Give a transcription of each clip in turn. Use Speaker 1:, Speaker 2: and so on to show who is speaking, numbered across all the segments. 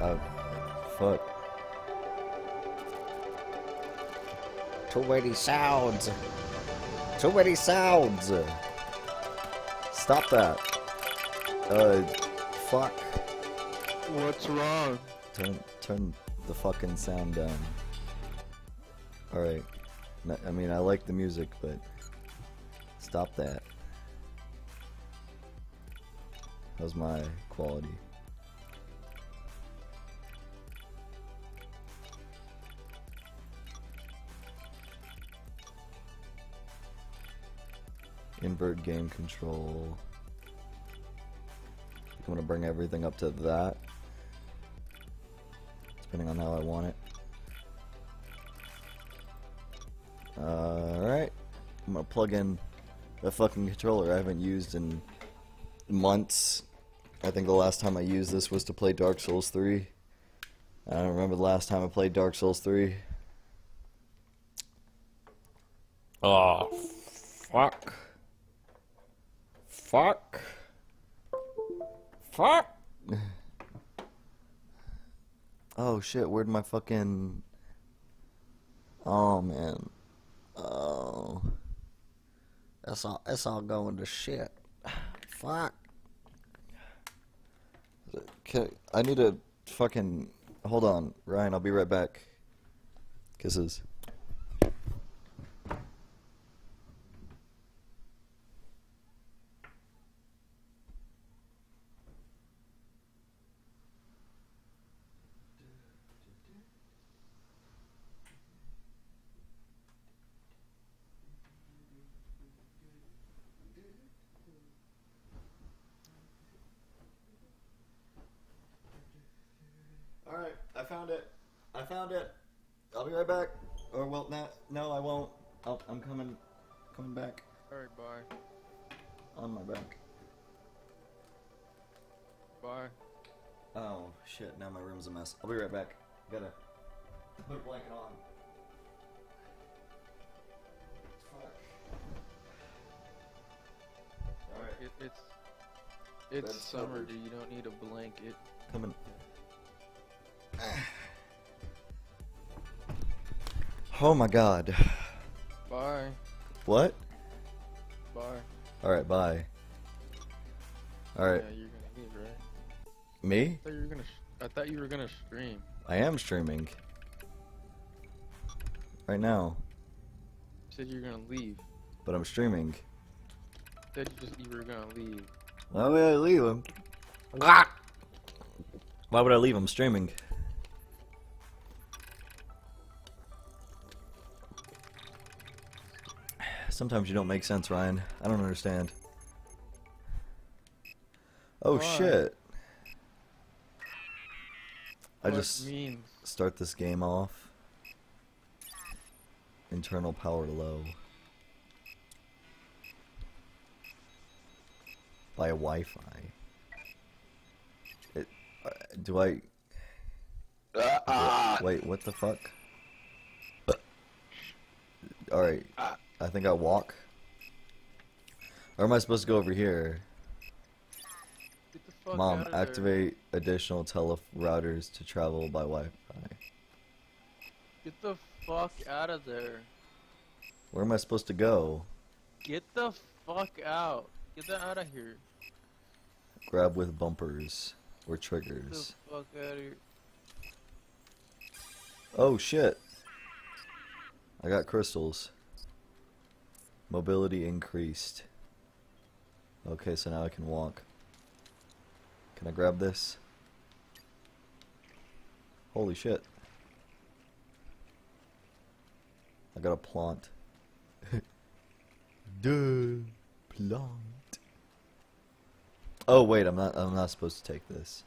Speaker 1: Oh, fuck. Too many sounds. Too many sounds. Stop that. Uh, fuck.
Speaker 2: What's wrong?
Speaker 1: Turn, turn the fucking sound down. Alright. I mean, I like the music, but stop that. How's my quality? Invert game control. I'm gonna bring everything up to that. Depending on how I want it. Alright. I'm gonna plug in a fucking controller I haven't used in months. I think the last time I used this was to play Dark Souls 3. I don't remember the last time I played Dark Souls 3. Oh, fuck. Fuck. Fuck. Oh shit, where'd my fucking. Oh man. Oh. That's all, that's all going to shit. Fuck. Can, I need to fucking. Hold on, Ryan, I'll be right back. Kisses. My god.
Speaker 2: Bye.
Speaker 1: What?
Speaker 2: Bye.
Speaker 1: Alright, bye. Alright,
Speaker 2: Yeah, you're gonna leave, right?
Speaker 1: me?
Speaker 2: I thought you were gonna. Sh- I thought you were gonna stream.
Speaker 1: I am streaming. Right now.
Speaker 2: You said you were gonna leave.
Speaker 1: But I'm streaming.
Speaker 2: said you just you were gonna leave.
Speaker 1: Why would I leave him? Why would I leave him streaming? Sometimes you don't make sense, Ryan. I don't understand. Oh
Speaker 2: Why?
Speaker 1: shit. I
Speaker 2: What
Speaker 1: just
Speaker 2: means
Speaker 1: start this game off. Internal power low. By Wi-Fi. It, uh, do I? Wait, wait, what the fuck? All right, I think I walk. Or am I supposed to go over here?
Speaker 2: get the fuck
Speaker 1: Mom,
Speaker 2: outta there.
Speaker 1: activate additional tele routers to travel by Wi-Fi.
Speaker 2: Get the fuck out of there.
Speaker 1: Where am I supposed to go?
Speaker 2: Get the fuck out. Get that out of here.
Speaker 1: Grab with bumpers or
Speaker 2: Get the
Speaker 1: triggers.
Speaker 2: fuck out of here.
Speaker 1: Oh shit. I got crystals. Mobility increased. Okay, so now I can walk. Can I grab this? Holy shit. I got a plant. Duh. Plant. Oh wait, I'm not I'm not supposed to take this.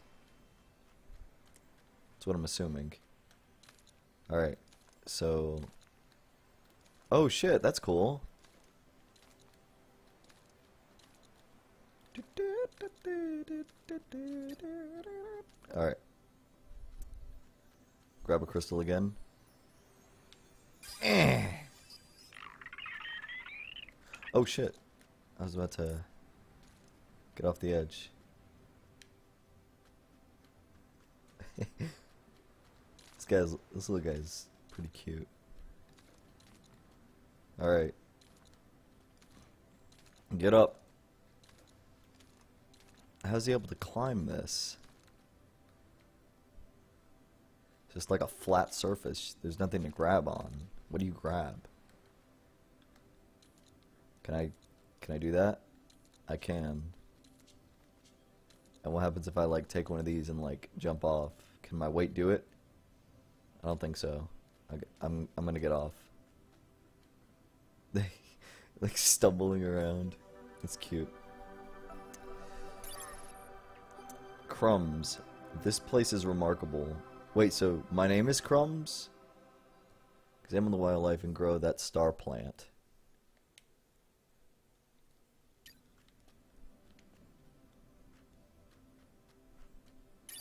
Speaker 1: That's what I'm assuming. Alright, so... Oh shit, that's cool. Alright. Grab a crystal again. Eh. Oh shit. I was about to get off the edge. this guy's this little guy's pretty cute. All right. Get up. How's he able to climb this? It's just like a flat surface. There's nothing to grab on. What do you grab? Can I can I do that? I can. And what happens if I like take one of these and like jump off? Can my weight do it? I don't think so. I, I'm I'm gonna get off. Like stumbling around. It's cute. Crumbs. This place is remarkable. Wait, so my name is Crumbs? Examine the wildlife and grow that star plant.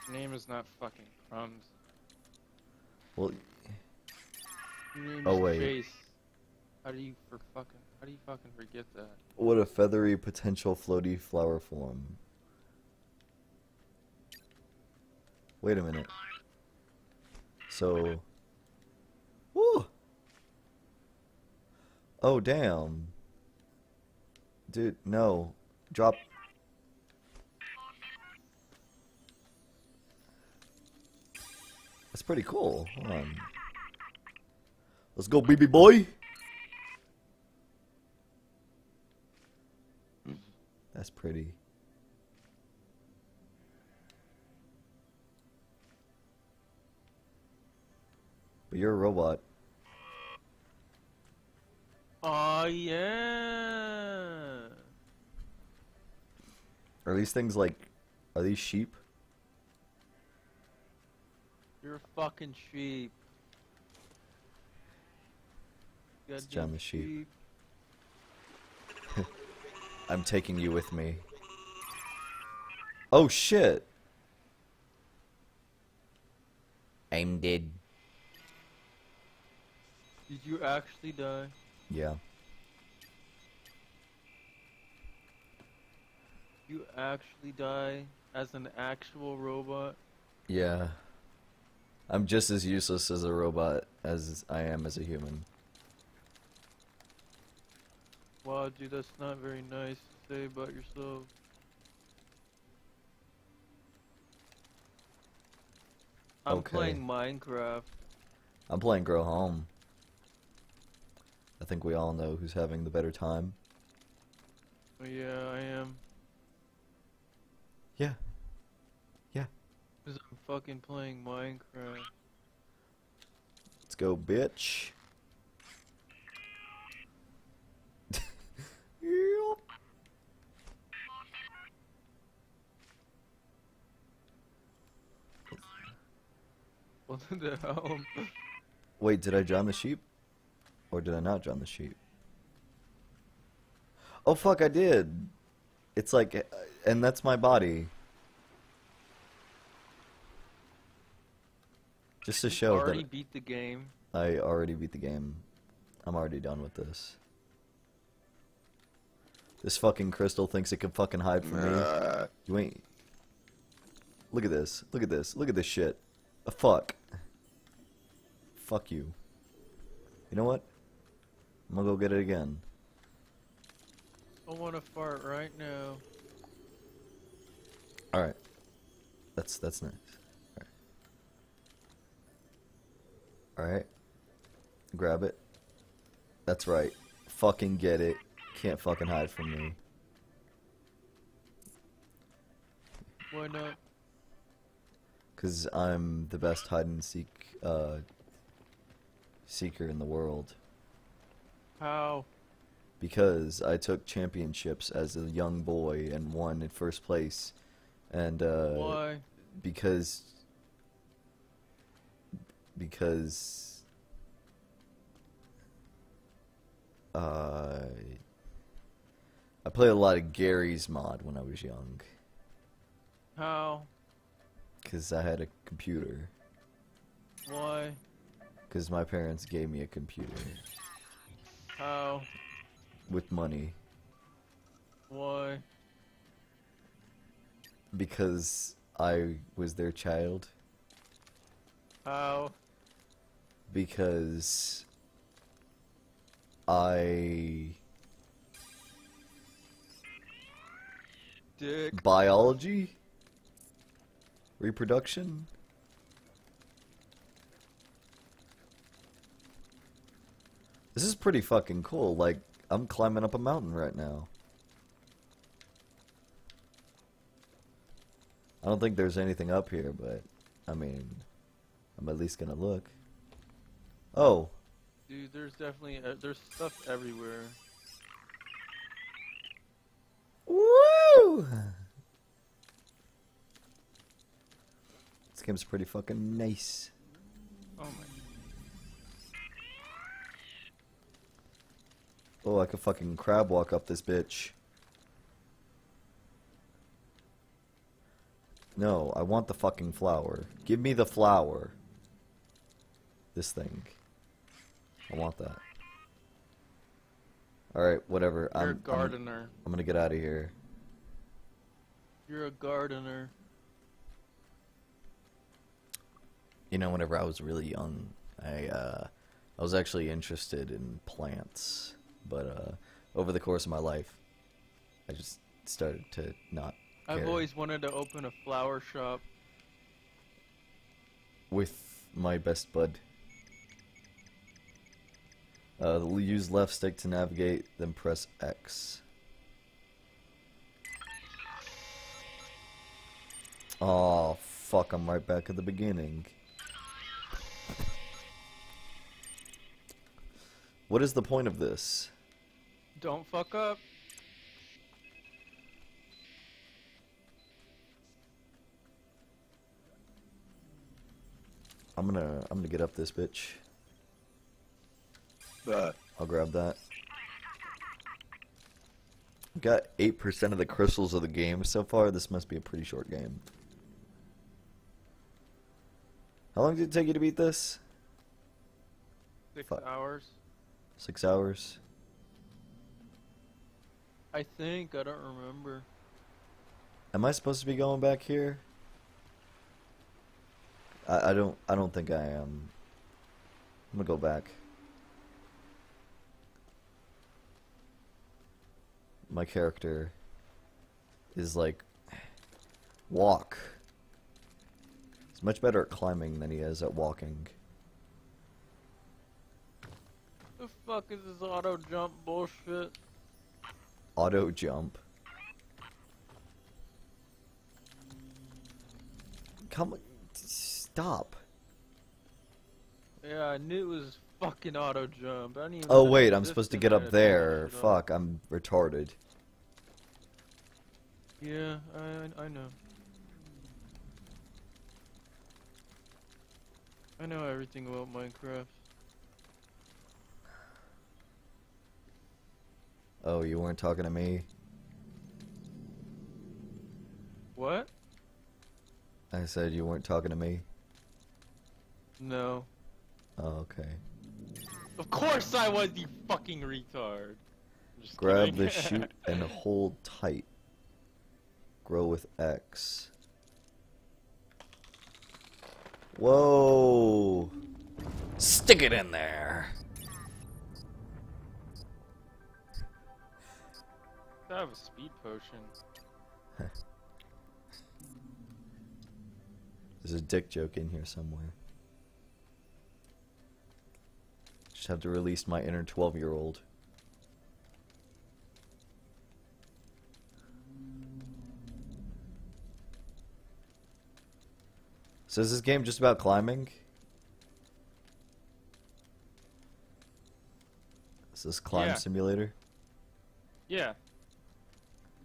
Speaker 2: Your name is not fucking crumbs.
Speaker 1: Well,
Speaker 2: Your name
Speaker 1: Oh,
Speaker 2: is
Speaker 1: wait.
Speaker 2: Chase. How do you for fucking how do you fucking forget that?
Speaker 1: what a feathery potential floaty flower form. Wait a minute. So. Woo! Oh, damn. Dude, no. Drop. That's pretty cool. Hold on. Let's go, BB boy! That's pretty. But you're a robot.
Speaker 2: Oh yeah.
Speaker 1: Are these things like. Are these sheep?
Speaker 2: You're a fucking sheep.
Speaker 1: It's
Speaker 2: Goddamn
Speaker 1: John the sheep. I'm taking you with me. Oh shit! I'm dead.
Speaker 2: Did you actually die?
Speaker 1: Yeah.
Speaker 2: You actually die as an actual robot?
Speaker 1: Yeah. I'm just as useless as a robot as I am as a human.
Speaker 2: Wow, dude, that's not very nice to say about yourself. I'm
Speaker 1: Okay.
Speaker 2: playing Minecraft.
Speaker 1: I'm playing Grow Home. I think we all know who's having the better time.
Speaker 2: Oh, yeah, I am.
Speaker 1: Yeah. Yeah.
Speaker 2: Because I'm fucking playing Minecraft.
Speaker 1: Let's go, bitch. Yup.
Speaker 2: What the hell?
Speaker 1: Wait, did I drown the sheep? Or did I not drown the sheep? Oh fuck, I did. It's like, uh, and that's my body. Just to show
Speaker 2: already
Speaker 1: that
Speaker 2: beat the game.
Speaker 1: I already beat the game. I'm already done with this. This fucking crystal thinks it can fucking hide from me. You ain't. Look at this. Look at this. Look at this shit. A fuck. Fuck you. You know what? I'm gonna go get it again.
Speaker 2: I want to fart right now.
Speaker 1: All right. That's that's nice. All right. All right. Grab it. That's right. Fucking get it. Can't fucking hide from me.
Speaker 2: Why not?
Speaker 1: Cause I'm the best hide and seek uh, seeker in the world.
Speaker 2: How?
Speaker 1: Because I took championships as a young boy and won in first place, and uh,
Speaker 2: Why?
Speaker 1: because because uh, I played a lot of Garry's Mod when I was young
Speaker 2: How?
Speaker 1: because I had a computer
Speaker 2: Why?
Speaker 1: because my parents gave me a computer
Speaker 2: How?
Speaker 1: with money
Speaker 2: Why?
Speaker 1: because I was their child
Speaker 2: How?
Speaker 1: because I
Speaker 2: Dick.
Speaker 1: biology reproduction This is pretty fucking cool. Like I'm climbing up a mountain right now. I don't think there's anything up here, but I mean, I'm at least gonna look. Oh,
Speaker 2: Dude, there's definitely uh, there's stuff everywhere.
Speaker 1: Woo! This game's pretty fucking nice.
Speaker 2: Oh my.
Speaker 1: Oh, I could fucking crab walk up this bitch. No, I want the fucking flower. Give me the flower. This thing. I want that. Alright, whatever.
Speaker 2: You're
Speaker 1: I'm,
Speaker 2: a
Speaker 1: I'm,
Speaker 2: gardener.
Speaker 1: I'm gonna get out of here.
Speaker 2: You're a gardener.
Speaker 1: You know, whenever I was really young, I uh, I was actually interested in plants, but uh, over the course of my life, I just started to not
Speaker 2: I've always wanted to open a flower shop.
Speaker 1: with my best bud. Uh, use left stick to navigate, then press X. Oh fuck! I'm right back at the beginning. What is the point of this?
Speaker 2: Don't fuck up.
Speaker 1: I'm gonna I'm gonna get up this bitch.
Speaker 3: Uh,
Speaker 1: I'll grab that. Got 8% of the crystals of the game so far. This must be a pretty short game. How long did it take you to beat this?
Speaker 2: Six
Speaker 1: Fuck.
Speaker 2: hours.
Speaker 1: Six hours?
Speaker 2: I think. I don't remember.
Speaker 1: Am I supposed to be going back here? I, I don't I don't think I am. I'm gonna go back. My character is like walk. He's much better at climbing than he is at walking.
Speaker 2: The fuck is this auto jump bullshit?
Speaker 1: Auto jump. Come stop.
Speaker 2: Yeah, I knew it was fucking auto jump. I didn't even
Speaker 1: Oh wait, I'm supposed to get up
Speaker 2: had to turn
Speaker 1: there. Fuck, I'm retarded.
Speaker 2: Yeah, I I know. I know everything about Minecraft.
Speaker 1: Oh, you weren't talking to me?
Speaker 2: What?
Speaker 1: I said you weren't talking to me.
Speaker 2: No.
Speaker 1: Oh, okay.
Speaker 2: Of course I was, you fucking retard. Just
Speaker 1: Grab
Speaker 2: kidding.
Speaker 1: the shoot and hold tight. Grow with X. Whoa! Stick it in there.
Speaker 2: I have a speed potion.
Speaker 1: There's a dick joke in here somewhere. Just have to release my inner 12 year old. So is this game just about climbing? Is this climb
Speaker 2: Yeah.
Speaker 1: simulator?
Speaker 2: Yeah.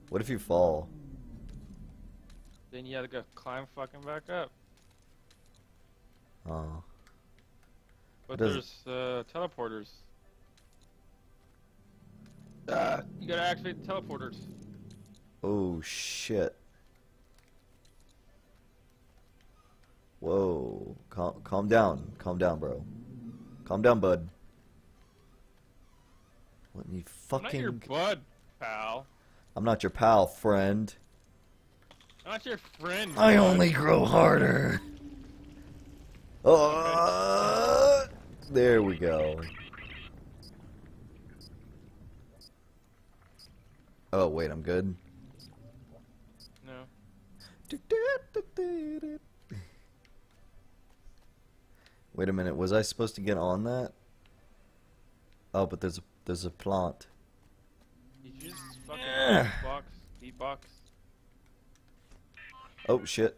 Speaker 1: What if you fall?
Speaker 2: Then you have to go climb fucking back up.
Speaker 1: Oh.
Speaker 2: But there's uh, teleporters.
Speaker 3: ah,
Speaker 2: You gotta activate the teleporters.
Speaker 1: Oh shit. Whoa. Calm, calm down. Calm down, bro. Calm down, bud. Let me
Speaker 2: I'm not your
Speaker 1: fucking.
Speaker 2: bud, pal.
Speaker 1: I'm not your pal, friend.
Speaker 2: I'm not your friend.
Speaker 1: I only grow harder. Oh, there we go. Oh wait, I'm good.
Speaker 2: No.
Speaker 1: Wait a minute, was I supposed to get on that? Oh, but there's a there's a plant.
Speaker 2: Did you just fucking beatbox? Beatbox?
Speaker 1: Oh shit.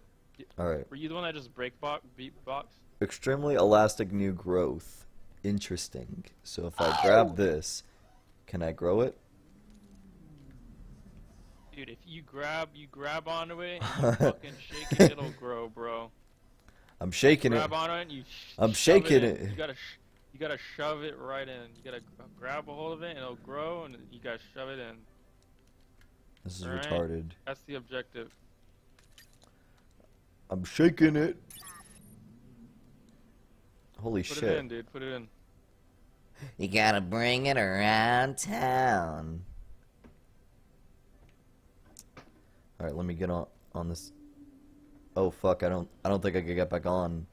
Speaker 1: Alright.
Speaker 2: Were you the one that just breakbox? Beatbox?
Speaker 1: Extremely elastic new growth. Interesting. So if I grab this, can I grow it?
Speaker 2: Dude, if you grab, you grab onto it, and you fucking shake it, it'll grow, bro.
Speaker 1: I'm shaking it.
Speaker 2: grab onto it, you. Sh-
Speaker 1: I'm shaking
Speaker 2: in.
Speaker 1: it.
Speaker 2: You gotta, sh- you gotta shove it right in. You gotta grab a hold of it, and it'll grow, and you gotta shove it in.
Speaker 1: This is
Speaker 2: Alright.
Speaker 1: retarded.
Speaker 2: That's the objective.
Speaker 1: I'm shaking it. Holy
Speaker 2: Put
Speaker 1: shit.
Speaker 2: Put it in, dude. Put it in.
Speaker 1: You gotta bring it around town. All right, let me get on on this. Oh fuck! I don't. I don't think I can get back on.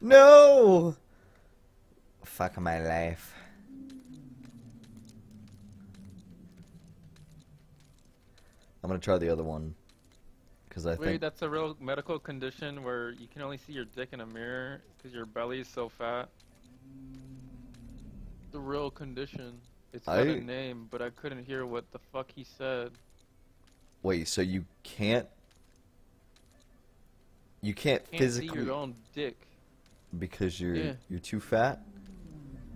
Speaker 1: No. Fuck my life. I'm gonna try the other one. Cause I
Speaker 2: Wait,
Speaker 1: think.
Speaker 2: that's a real medical condition where you can only see your dick in a mirror because your belly is so fat. The real condition. It's got
Speaker 1: I-
Speaker 2: a name, but I couldn't hear what the fuck he said.
Speaker 1: Wait, so you can't. You can't,
Speaker 2: Can't
Speaker 1: physically
Speaker 2: see your own dick.
Speaker 1: because you're
Speaker 2: Yeah.
Speaker 1: you're too fat.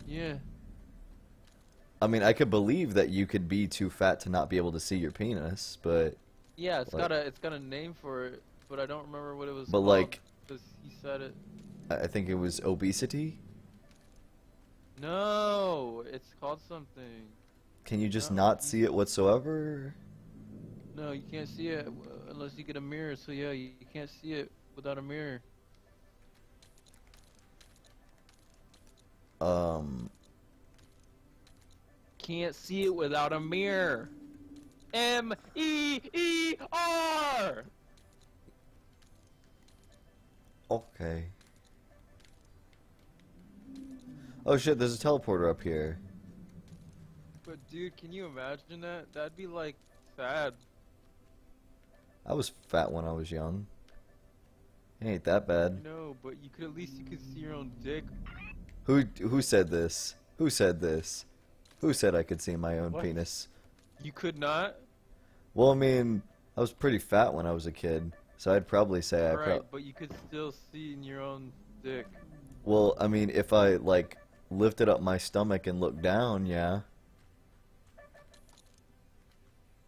Speaker 2: Yeah.
Speaker 1: I mean, I could believe that you could be too fat to not be able to see your penis, but
Speaker 2: Yeah, it's
Speaker 1: Like-
Speaker 2: got a it's got a name for it, but I don't remember what it was.
Speaker 1: But,
Speaker 2: called,
Speaker 1: like-
Speaker 2: 'cause he said it.
Speaker 1: I think it was obesity.
Speaker 2: No, it's called something.
Speaker 1: Can you just
Speaker 2: No.
Speaker 1: not see it whatsoever?
Speaker 2: No, you can't see it unless you get a mirror. So yeah, you, you can't see it without a mirror.
Speaker 1: Um,
Speaker 2: Can't see it without a mirror. M E E R.
Speaker 1: okay. Oh shit, there's a teleporter up here.
Speaker 2: But dude, can you imagine that? That'd be like sad.
Speaker 1: I was fat when I was young. It ain't that bad.
Speaker 2: No, but you could at least you could see your own dick.
Speaker 1: Who who said this? Who said this? Who said I could see my own
Speaker 2: What?
Speaker 1: penis?
Speaker 2: You could not.
Speaker 1: Well, I mean, I was pretty fat when I was a kid, so I'd probably say I.
Speaker 2: right,
Speaker 1: Pro-
Speaker 2: but you could still see in your own dick.
Speaker 1: well, I mean, if I like lifted up my stomach and looked down, yeah.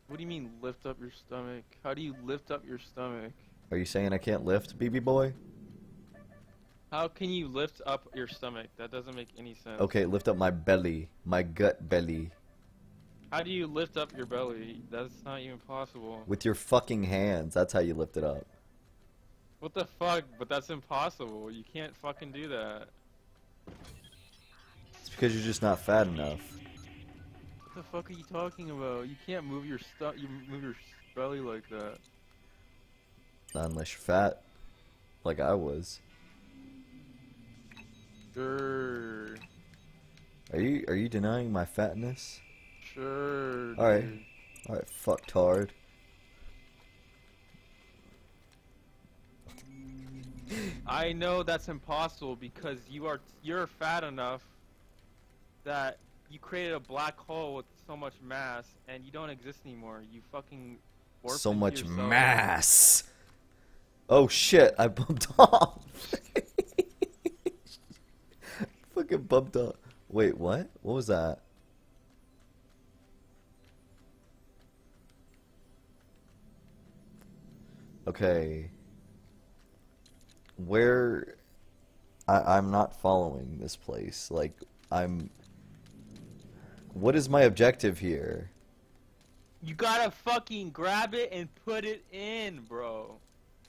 Speaker 2: What do you mean lift up your stomach? How do you lift up your stomach?
Speaker 1: Are you saying I can't lift, BB boy?
Speaker 2: How can you lift up your stomach? That doesn't make any sense.
Speaker 1: Okay, lift up my belly, my gut belly,
Speaker 2: How do you lift up your belly? That's not even possible.
Speaker 1: with your fucking hands. That's how you lift it up.
Speaker 2: What the fuck? But that's impossible. You can't fucking do that.
Speaker 1: It's because you're just not fat enough.
Speaker 2: What the fuck are you talking about? You can't move your stu- you move your belly like that.
Speaker 1: Not unless you're fat, like I was.
Speaker 2: Sure.
Speaker 1: Are you are you denying my fatness?
Speaker 2: Sure.
Speaker 1: Alright.
Speaker 2: dude.
Speaker 1: All right, fucktard.
Speaker 2: I know that's impossible because you are you're fat enough that you created a black hole with so much mass and you don't exist anymore. You fucking warped
Speaker 1: So much
Speaker 2: yourself.
Speaker 1: mass. Oh shit! I bumped off. Fucking bumped up. Wait, what? What was that? Okay. Where? I, I'm not following this place. Like, I'm. What is my objective here?
Speaker 2: You gotta fucking grab it and put it in, bro.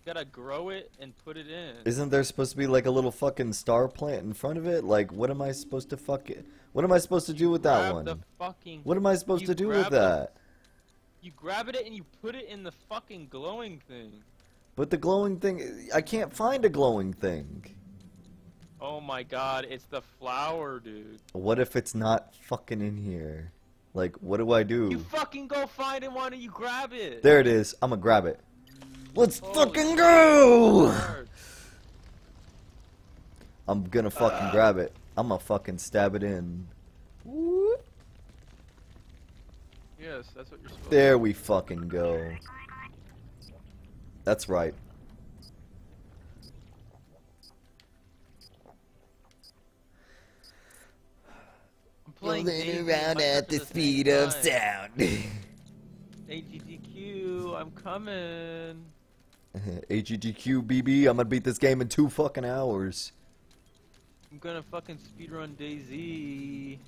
Speaker 2: Gotta grow it and put it in.
Speaker 1: Isn't there supposed to be like a little fucking star plant in front of it? Like, what am I supposed to fuck it? What am I supposed to do with that one?
Speaker 2: The fucking,
Speaker 1: What am I supposed to do with
Speaker 2: the-
Speaker 1: that?
Speaker 2: You grab it and you put it in the fucking glowing thing.
Speaker 1: But the glowing thing, I can't find a glowing thing.
Speaker 2: Oh my god, it's the flower, dude.
Speaker 1: What if it's not fucking in here? Like, what do I do?
Speaker 2: You fucking go find it, why don't you grab it?
Speaker 1: There it is. I'm gonna grab it. Let's
Speaker 2: Holy
Speaker 1: fucking go! I'm gonna fucking uh. grab it. I'm gonna fucking stab it in. Whoop.
Speaker 2: Yes, that's what you're supposed to.
Speaker 1: There we fucking go. That's right.
Speaker 2: I'm playing
Speaker 1: Rolling around at the speed of sound.
Speaker 2: AGDQ, I'm coming.
Speaker 1: AGDQ BB, I'm gonna beat this game in two fucking hours.
Speaker 2: I'm gonna fucking speedrun Daisy.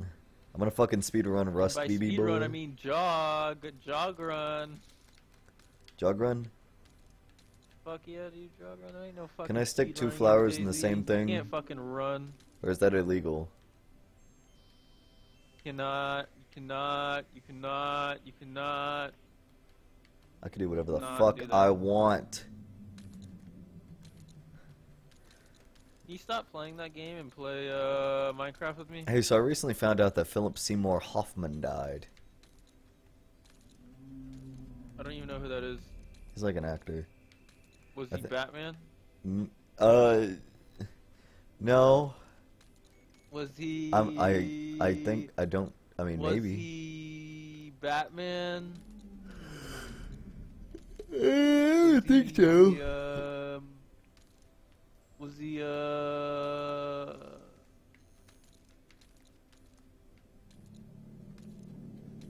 Speaker 1: I'm gonna fucking speedrun Rust
Speaker 2: By
Speaker 1: BB
Speaker 2: speedrun,
Speaker 1: bro.
Speaker 2: I mean jog, jog run.
Speaker 1: Jog run?
Speaker 2: Fuck yeah, dude, jog run. There ain't no fucking Can
Speaker 1: I stick two flowers in the same thing?
Speaker 2: You can't fucking run.
Speaker 1: Or is that illegal?
Speaker 2: You cannot, you cannot, you cannot, you cannot.
Speaker 1: I can do whatever the
Speaker 2: Not
Speaker 1: fuck. I want.
Speaker 2: Can you stop playing that game and play uh, Minecraft with me?
Speaker 1: Hey, so I recently found out that Philip Seymour Hoffman died.
Speaker 2: I don't even know who that is.
Speaker 1: He's like an actor.
Speaker 2: Was
Speaker 1: I
Speaker 2: he Batman?
Speaker 1: Uh, no.
Speaker 2: Was he?
Speaker 1: I'm, I I think I don't. I mean,
Speaker 2: Was
Speaker 1: maybe.
Speaker 2: Was he Batman?
Speaker 1: I
Speaker 2: Was
Speaker 1: think
Speaker 2: he,
Speaker 1: so.
Speaker 2: Um, was he uh?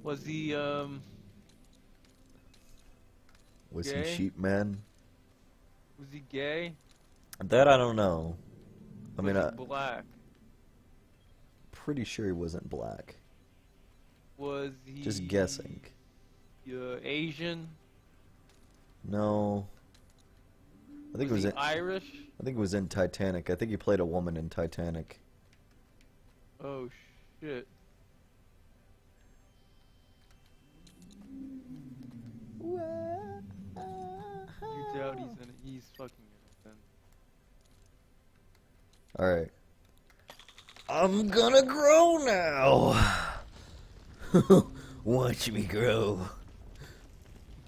Speaker 2: Was he um?
Speaker 1: Was he
Speaker 2: gay?
Speaker 1: Sheep Man?
Speaker 2: Was he gay?
Speaker 1: That I don't know. I mean,
Speaker 2: was
Speaker 1: I'm
Speaker 2: black?
Speaker 1: pretty sure he wasn't black.
Speaker 2: Was he
Speaker 1: Just guessing.
Speaker 2: Uh, Asian?
Speaker 1: No. I think it was in.
Speaker 2: Irish?
Speaker 1: I think it was in Titanic. I think he played a woman in Titanic.
Speaker 2: Oh shit! You doubt he's in. He's fucking in it then.
Speaker 1: All right. I'm gonna grow now. Watch me grow.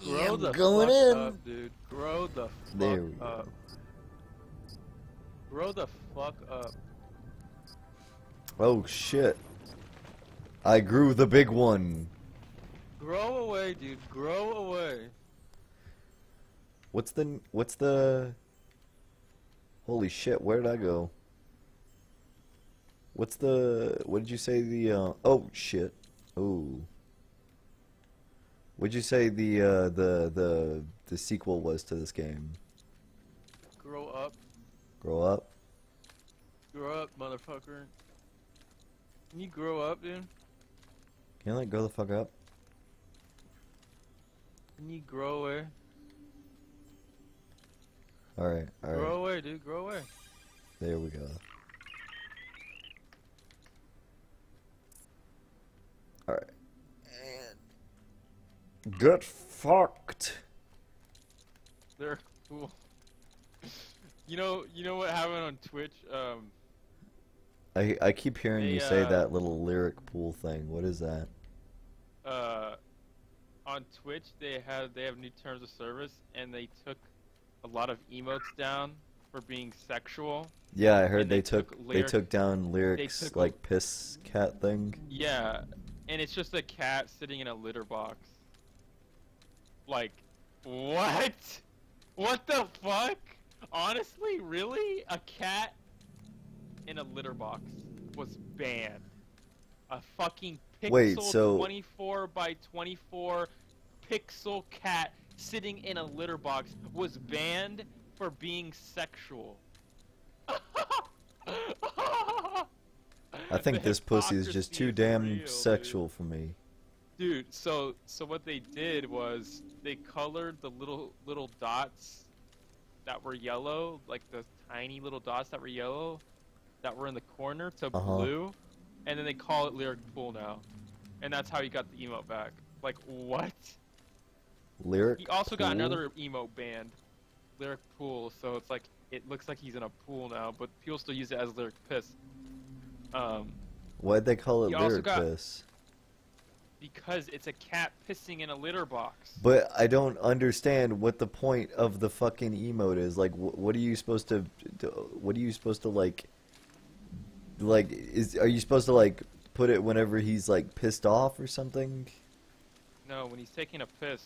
Speaker 2: Grow
Speaker 1: Yeah, I'm
Speaker 2: the
Speaker 1: going
Speaker 2: fuck
Speaker 1: in.
Speaker 2: up, dude. Grow the fuck
Speaker 1: There we go.
Speaker 2: up. Grow the fuck up.
Speaker 1: Oh shit. I grew the big one.
Speaker 2: Grow away, dude. Grow away.
Speaker 1: What's the what's the Holy shit, where did I go? What's the what did you say the uh oh shit. Oh. What'd you say the uh the the the sequel was to this game?
Speaker 2: Grow up.
Speaker 1: Grow up?
Speaker 2: Grow up, motherfucker. Can you grow up, dude?
Speaker 1: Can you like grow the fuck up?
Speaker 2: Can you grow away?
Speaker 1: Alright, alright.
Speaker 2: Grow away, dude. Grow away.
Speaker 1: There we go. Alright. And get fucked.
Speaker 2: They're cool. you know, you know what happened on Twitch? Um,
Speaker 1: I I keep hearing you say
Speaker 2: uh,
Speaker 1: that little Lirik pool thing. What is that?
Speaker 2: uh, on Twitch they have they have new terms of service, and they took a lot of emotes down for being sexual.
Speaker 1: Yeah, I heard they,
Speaker 2: they
Speaker 1: took,
Speaker 2: took
Speaker 1: they
Speaker 2: Lirik-
Speaker 1: took down lyrics
Speaker 2: took-
Speaker 1: like piss cat thing.
Speaker 2: Yeah, and it's just a cat sitting in a litter box. Like, what? What the fuck? Honestly, really? A cat in a litter box was banned. A fucking pixel
Speaker 1: Wait, so-
Speaker 2: 24 by 24 pixel cat sitting in a litter box was banned for being sexual.
Speaker 1: I think this pussy is just too damn
Speaker 2: real, dude.
Speaker 1: sexual for me.
Speaker 2: Dude, so so what they did was they colored the little little dots that were yellow, like the tiny little dots that were yellow, that were in the corner to
Speaker 1: Uh-huh.
Speaker 2: blue, and then they call it Lirik pool now, and that's how he got the emote back. Like what?
Speaker 1: Lirik.
Speaker 2: He also got another emote banned. Lirik pool, so it's like it looks like he's in a pool now, but people still use it as Lirik piss. Um,
Speaker 1: Why'd they call it Lirik
Speaker 2: got-
Speaker 1: piss?
Speaker 2: Because it's a cat pissing in a litter box.
Speaker 1: But I don't understand what the point of the fucking emote is. Like, wh- what are you supposed to? do- What are you supposed to like? Like, is are you supposed to like put it whenever he's like pissed off or something?
Speaker 2: No, when he's taking a piss.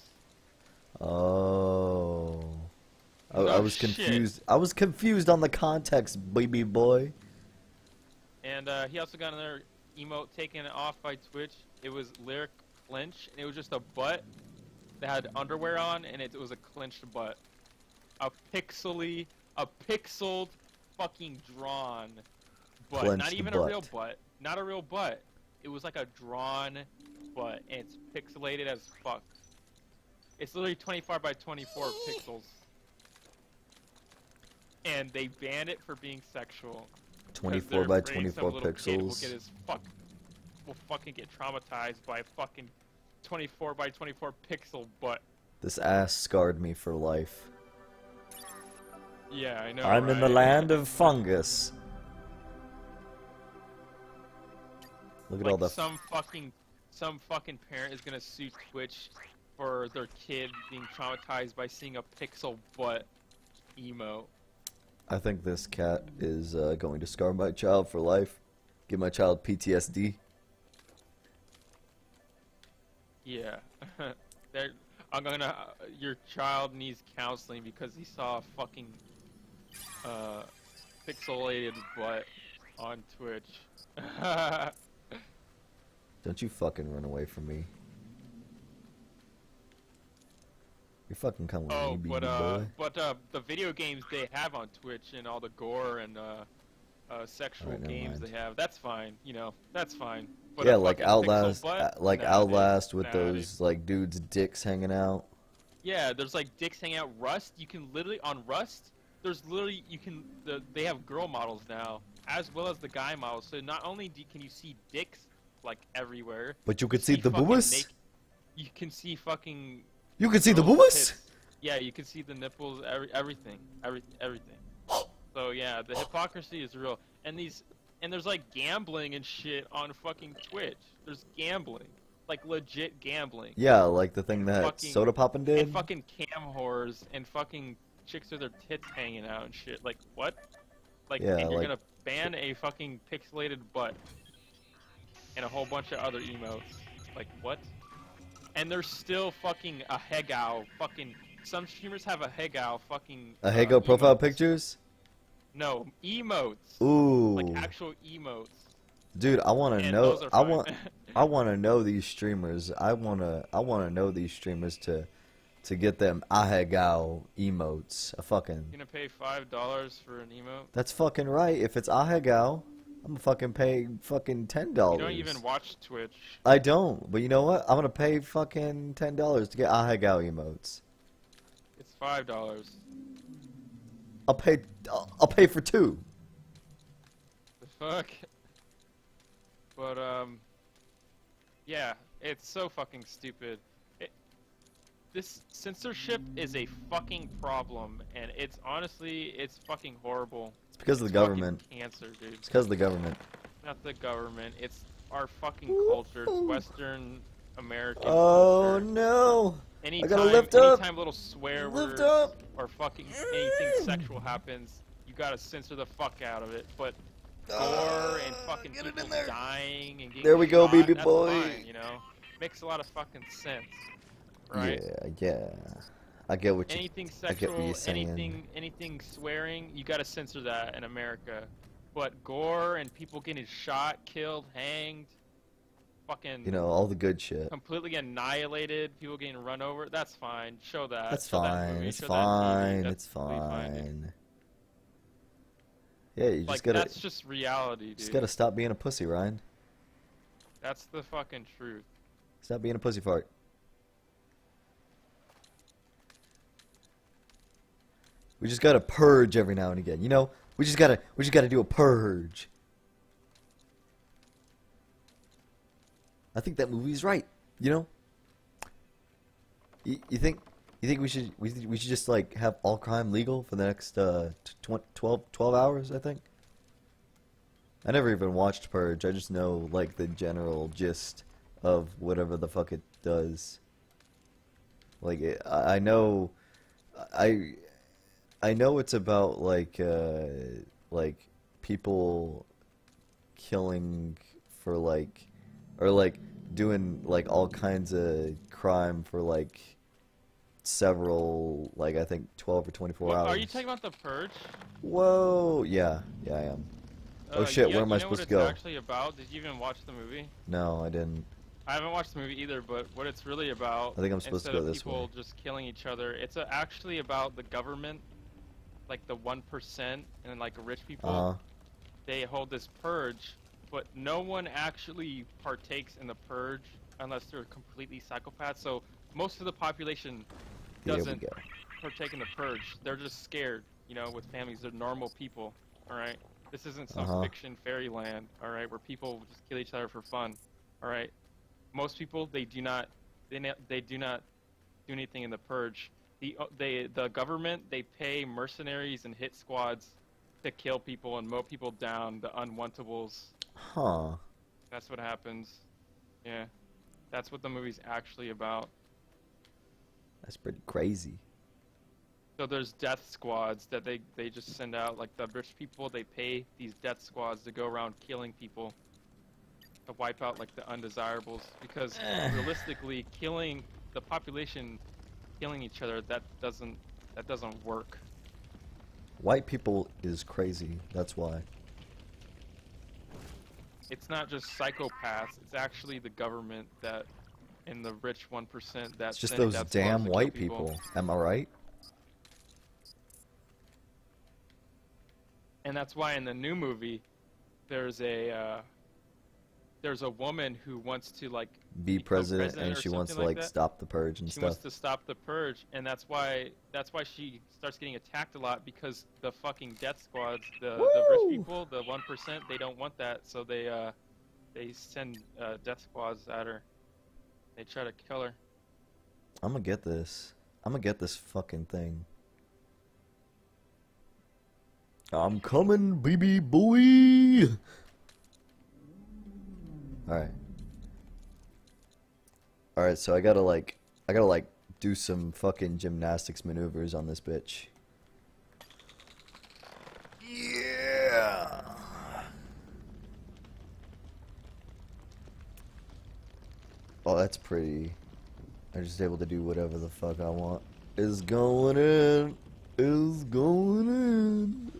Speaker 1: Oh, I, I
Speaker 2: No
Speaker 1: was
Speaker 2: shit.
Speaker 1: confused. I was confused on the context, baby boy.
Speaker 2: And uh, he also got another emote taken off by Twitch. It was Lirik clinch, and it was just a butt that had underwear on, and it was a clinched butt. A pixely, a pixeled, fucking drawn butt. Not
Speaker 1: Clenched
Speaker 2: even a real
Speaker 1: butt.
Speaker 2: butt. Not a real butt. It was like a drawn butt, and it's pixelated as fuck. It's literally 24 by 24 pixels. And they banned it for being sexual.
Speaker 1: 24 by 24
Speaker 2: little kid will
Speaker 1: pixels.
Speaker 2: get his fuck, will fucking get traumatized by a fucking 24 by 24 pixel butt.
Speaker 1: This ass scarred me for life.
Speaker 2: Yeah, I know.
Speaker 1: I'm in the land of fungus. Look at
Speaker 2: Like
Speaker 1: all the
Speaker 2: some fucking, some fucking parent is gonna sue Twitch for their kid being traumatized by seeing a pixel butt emo.
Speaker 1: I think this cat is uh, going to scar my child for life. Give my child PTSD.
Speaker 2: Yeah. I'm gonna. Uh, your child needs counseling because he saw a fucking uh, pixelated butt on Twitch.
Speaker 1: Don't you fucking run away from me. You're fucking coming with
Speaker 2: oh,
Speaker 1: me, baby
Speaker 2: but uh,
Speaker 1: boy.
Speaker 2: but uh, the video games they have on Twitch and all the gore and uh, uh, sexual
Speaker 1: never
Speaker 2: games
Speaker 1: mind.
Speaker 2: they have, that's fine. You know, that's fine. But
Speaker 1: yeah, like Outlast,
Speaker 2: butt?
Speaker 1: uh, like
Speaker 2: Nah, dude.
Speaker 1: Outlast with
Speaker 2: Nah, dude.
Speaker 1: those like dudes' dicks hanging out.
Speaker 2: Yeah, there's like dicks hanging out. Rust, you can literally on Rust. There's literally you can. The, they have girl models now, as well as the guy models. So not only do, can you see dicks like everywhere,
Speaker 1: But you can see the boobs.
Speaker 2: naked- You can see fucking.
Speaker 1: You can see the
Speaker 2: boobs. Yeah, you can see the nipples. Every, everything. Every, everything. So yeah, the hypocrisy is real. And these, and there's like gambling and shit on fucking Twitch. There's gambling, like legit gambling.
Speaker 1: Yeah, like the thing that
Speaker 2: Fucking-
Speaker 1: Sodapoppin did.
Speaker 2: and fucking cam whores and fucking chicks with their tits hanging out and shit. Like what? Like
Speaker 1: Yeah,
Speaker 2: and you're
Speaker 1: like-
Speaker 2: gonna ban a fucking pixelated butt and a whole bunch of other emotes. Like what? And there's still fucking ahegao fucking. Some streamers have ahegao fucking.
Speaker 1: A
Speaker 2: uh,
Speaker 1: profile
Speaker 2: emotes.
Speaker 1: pictures.
Speaker 2: No emotes.
Speaker 1: Ooh,
Speaker 2: Like actual emotes.
Speaker 1: dude, I want to know. I want. I want to know these streamers. I want to. I want to know these streamers to, to get them ahegao emotes. A fucking.
Speaker 2: You're gonna pay five dollars for an emote.
Speaker 1: That's fucking right. If it's ahegao, I'm gonna fucking pay fucking ten
Speaker 2: You
Speaker 1: dollars.
Speaker 2: don't even watch Twitch.
Speaker 1: I don't. But you know what? I'm gonna pay fucking ten dollars to get ahegao emotes.
Speaker 2: It's five dollars.
Speaker 1: I'll pay. I'll, I'll pay for two.
Speaker 2: The fuck? But um, yeah, it's so fucking stupid. It, this censorship is a fucking problem, and it's honestly, it's fucking horrible.
Speaker 1: It's because of the
Speaker 2: fucking
Speaker 1: government.
Speaker 2: Cancer, dude.
Speaker 1: It's because of the government.
Speaker 2: Not the government. It's our fucking culture. It's Western American
Speaker 1: Oh no!
Speaker 2: Anytime,
Speaker 1: gotta lift up.
Speaker 2: anytime little swear
Speaker 1: Lift
Speaker 2: words
Speaker 1: up.
Speaker 2: or fucking anything sexual happens, you gotta censor the fuck out of it. But ah, gore and fucking
Speaker 1: get it in
Speaker 2: people
Speaker 1: there.
Speaker 2: dying and getting
Speaker 1: There we go,
Speaker 2: shot,
Speaker 1: baby boy.
Speaker 2: fine, you know, makes a lot of fucking sense, right?
Speaker 1: Yeah, yeah. I get what you.
Speaker 2: Anything
Speaker 1: I get what
Speaker 2: sexual,
Speaker 1: you're
Speaker 2: anything, anything swearing, you gotta censor that in America. But gore and people getting shot, killed, hanged, fucking
Speaker 1: You know all the good shit.
Speaker 2: completely annihilated, people getting run over, that's fine. Show that.
Speaker 1: That's
Speaker 2: show that in
Speaker 1: fine.
Speaker 2: movies,
Speaker 1: It's
Speaker 2: show that
Speaker 1: fine.
Speaker 2: that's
Speaker 1: It's fine. Yeah, you
Speaker 2: Like
Speaker 1: just gotta
Speaker 2: that's just reality, dude.
Speaker 1: just gotta stop being a pussy, Ryan.
Speaker 2: That's the fucking truth.
Speaker 1: Stop being a pussy fart. We just gotta purge every now and again. You know, we just gotta we just gotta do a purge. I think that movie's right. You know, you, you think You think we should we, we should just like have all crime legal for the next uh, tw 12, 12 hours? I think. I never even watched Purge. I just know like the general gist of whatever the fuck it does. Like it, I know, I I know it's about like uh, like people killing for like or like doing like all kinds of crime for like several like I think 12 or 24
Speaker 2: What-
Speaker 1: hours.
Speaker 2: are you talking about the purge?
Speaker 1: Whoa, yeah, yeah I am. Oh,
Speaker 2: Uh,
Speaker 1: shit,
Speaker 2: yeah,
Speaker 1: where am I supposed
Speaker 2: what
Speaker 1: to go?
Speaker 2: It's actually about. Did you even watch the movie?
Speaker 1: No, I didn't.
Speaker 2: I haven't watched the movie either, but what it's really about.
Speaker 1: I think I'm supposed to go this
Speaker 2: people
Speaker 1: way.
Speaker 2: just killing each other, it's uh actually about the government, like the one percent and like rich people.
Speaker 1: Uh-huh.
Speaker 2: They hold this purge, but no one actually partakes in the purge unless they're completely psychopaths. So most of the population doesn't partake in the purge. They're just scared, you know, with families. They're normal people. All right. This isn't some
Speaker 1: Uh-huh.
Speaker 2: fiction fairyland. All right, where people just kill each other for fun. All right. Most people they do not they they do not do anything in the purge. The uh, they the government they pay mercenaries and hit squads to kill people and mow people down. The unwantables.
Speaker 1: Huh.
Speaker 2: That's what happens. Yeah. That's what the movie's actually about.
Speaker 1: That's pretty crazy.
Speaker 2: So there's death squads that they, they just send out, like the rich people, they pay these death squads to go around killing people to wipe out like the undesirables because
Speaker 1: Eh.
Speaker 2: realistically killing the population killing each other that doesn't that doesn't work.
Speaker 1: White people is crazy. That's why.
Speaker 2: It's not just psychopaths, it's actually the government that and the rich 1% that
Speaker 1: It's just those damn white people. Am I right?
Speaker 2: and that's why in the new movie there's a uh, there's a woman who wants to like
Speaker 1: Be president,
Speaker 2: president
Speaker 1: and she wants to like stop the purge and
Speaker 2: she
Speaker 1: stuff.
Speaker 2: wants to stop the purge and that's why that's why she starts getting attacked a lot because the fucking death squads the, the rich people the 1% they don't want that so they uh they send uh, death squads at her they try to kill her
Speaker 1: I'm gonna get this. I'm gonna get this fucking thing. I'm coming, baby boy. All right. All right, so I gotta like, I gotta like do some fucking gymnastics maneuvers on this bitch. Yeah. Oh, that's pretty. I'm just able to do whatever the fuck I want. Is going in. Is going in.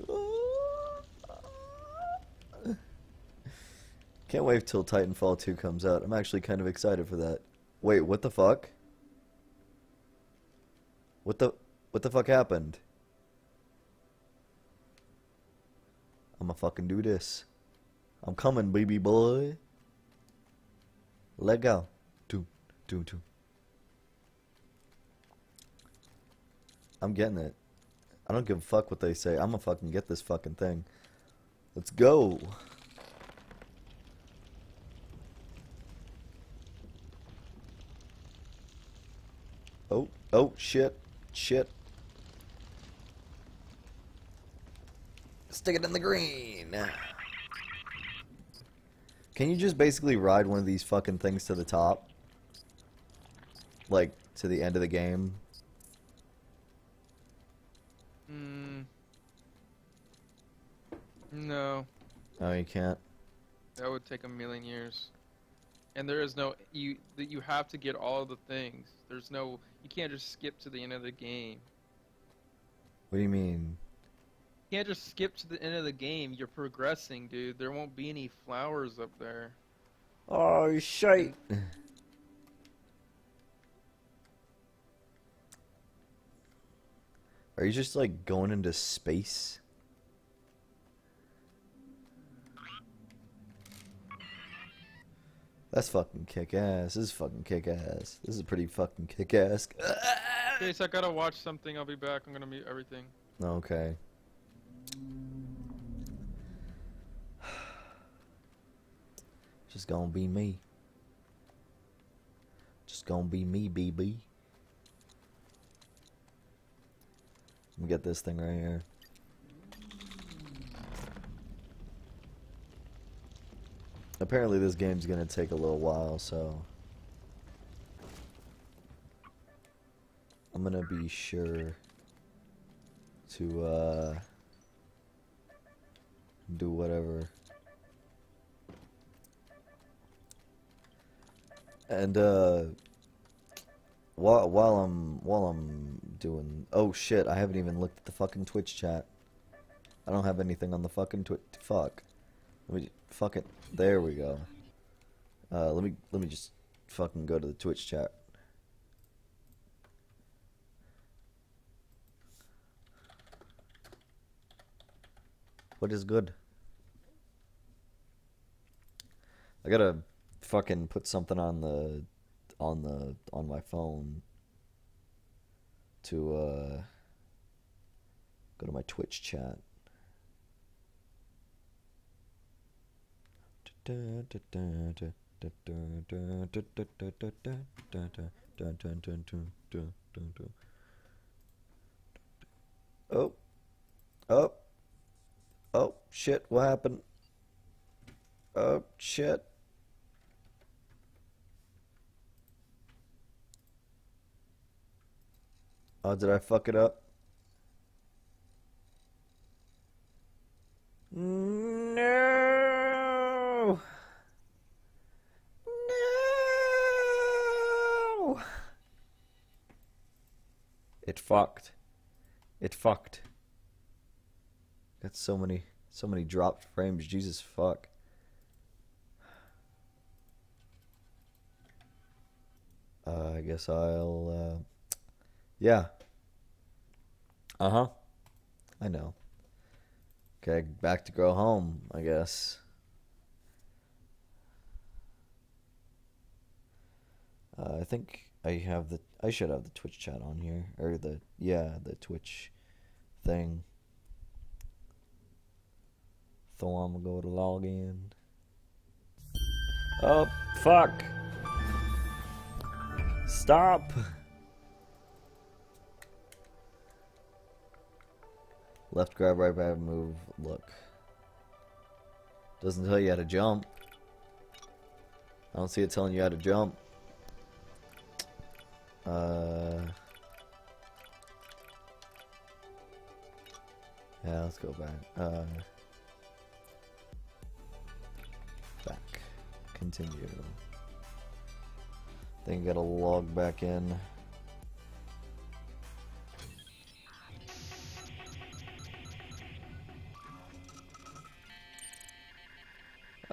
Speaker 1: Can't wait till Titanfall 2 comes out. I'm actually kind of excited for that. Wait, what the fuck? What the what the fuck happened? I'ma fucking do this. I'm coming, baby boy. Let go. Two, two, two. I'm getting it. I don't give a fuck what they say. I'm gonna fucking get this fucking thing. Let's go. Oh, oh, shit, shit. Stick it in the green. Can you just basically ride one of these fucking things to the top? Like, to the end of the game?
Speaker 2: mm. no
Speaker 1: No, you can't.
Speaker 2: That would take a million years. And there is no you that you have to get all of the things. There's no you can't just skip to the end of the game.
Speaker 1: What do you mean?
Speaker 2: You can't just skip to the end of the game. You're progressing, dude. There won't be any flowers up there.
Speaker 1: Oh, shite. Are you just like going into space? That's fucking kick ass. This is fucking kick ass. This is pretty fucking kick ass.
Speaker 2: So I gotta watch something. I'll be back. I'm gonna mute everything.
Speaker 1: Okay. Just gonna be me. Just gonna be me, BB. Let me get this thing right here. Apparently this game's gonna take a little while, so... I'm gonna be sure to, uh... Do whatever. And, uh... While, while I'm, while I'm doing... Oh shit, I haven't even looked at the fucking Twitch chat. I don't have anything on the fucking Twitch... Fuck. Me fuck it. There we go. Uh, let me let me just fucking go to the Twitch chat. What is good? I gotta fucking put something on the on the on my phone to uh go to my Twitch chat. Oh. Oh. Oh, shit, what happened? Oh, shit. Oh, did I fuck it up? No! It fucked. It fucked. Got so many, so many dropped frames. Jesus fuck. Uh, I guess I'll, uh, yeah. Uh huh. I know. Okay, back to go home, I guess. Uh, I think I have the, I should have the Twitch chat on here, or the, yeah, the Twitch thing. So I'm gonna go to log in. Oh, fuck. Stop. Left grab, right grab, move, look. Doesn't tell you how to jump. I don't see it telling you how to jump. Uh... Yeah, let's go back. Uh... Back. Continue. Then you gotta log back in.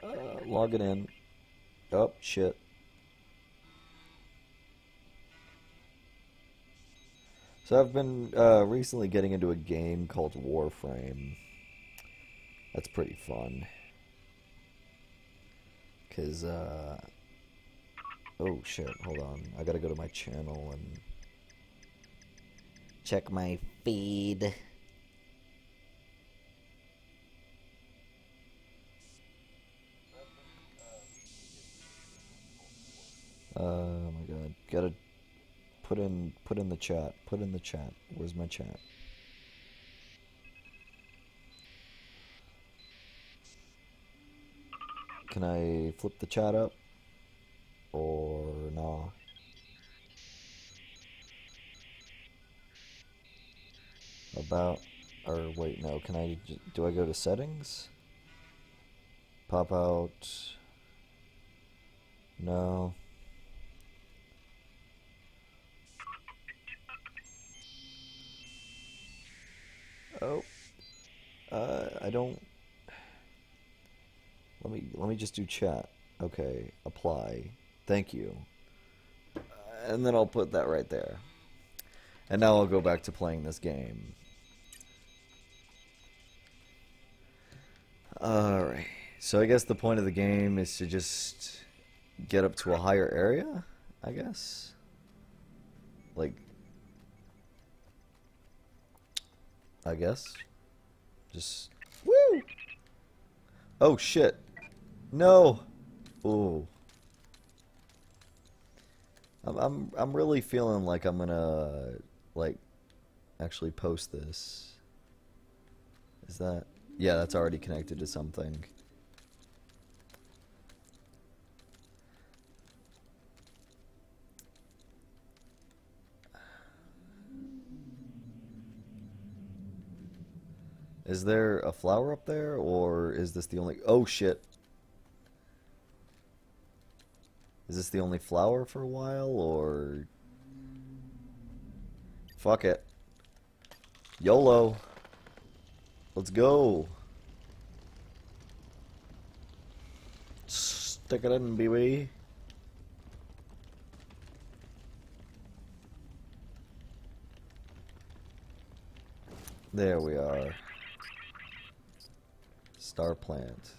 Speaker 1: Uh, log it in. Oh, shit. So I've been uh, recently getting into a game called Warframe. That's pretty fun. Cause, uh... Oh shit, hold on. I gotta go to my channel and... Check my feed. Oh my god. Gotta put in put in the chat. Put in the chat. Where's my chat? Can I flip the chat up? Or no? About or wait, no. Can I do I go to settings? Pop out No. Oh. Uh, I don't. Let me let me just do chat. Okay, apply. Thank you. And then I'll put that right there. And now I'll go back to playing this game. Alright. So I guess the point of the game is to just get up to a higher area, I guess. Like I guess. Just woo. Oh shit. No. Ooh. I'm I'm I'm really feeling like I'm gonna like actually post this. Is that... Yeah, that's already connected to something. Is there a flower up there, or is this the only... Oh, shit. Is this the only flower for a while, or... Fuck it. YOLO. Let's go. Stick it in, baby. There we are. Star plant.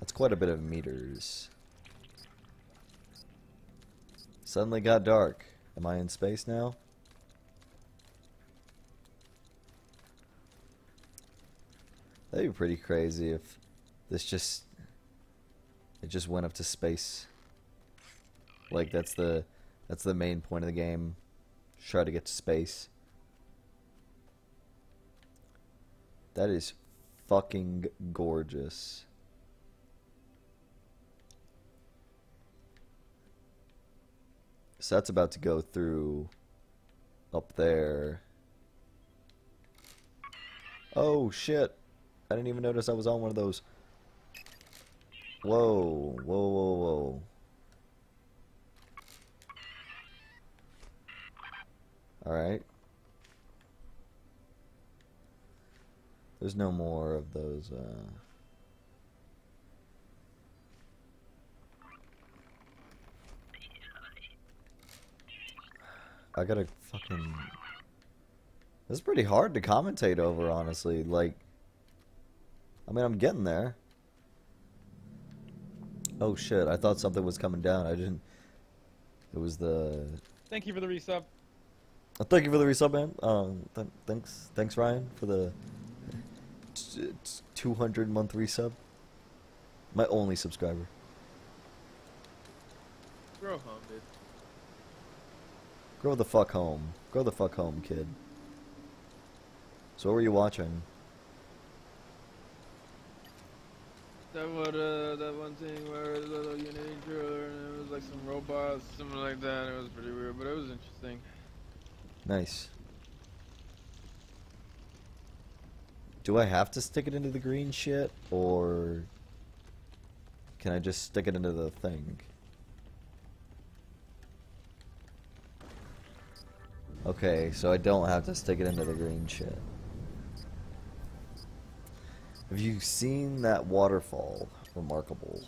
Speaker 1: That's quite a bit of meters. Suddenly got dark. Am I in space now? That'd be pretty crazy if this just it just went up to space. Like that's the that's the main point of the game. Try to get to space. That is fucking gorgeous. So that's about to go through up there. Oh shit. I didn't even notice I was on one of those. Whoa, whoa, whoa, whoa. Alright. There's no more of those, uh... I gotta fucking... This is pretty hard to commentate over, honestly. Like, I mean, I'm getting there. Oh shit, I thought something was coming down. I didn't... It was the...
Speaker 2: Thank you for the resub.
Speaker 1: Uh, thank you for the resub, man. Um, th thanks, thanks, Ryan, for the 200 month resub. My only subscriber.
Speaker 2: Grow home, dude.
Speaker 1: Grow the fuck home. Grow the fuck home, kid. So what were you watching?
Speaker 2: That one, uh, that one thing where the little Unity trailer and it was like some robots, something like that. It was pretty weird, but it was interesting.
Speaker 1: Nice. Do I have to stick it into the green shit, or can I just stick it into the thing? Okay, so I don't have to stick it into the green shit. Have you seen that waterfall? Remarkable.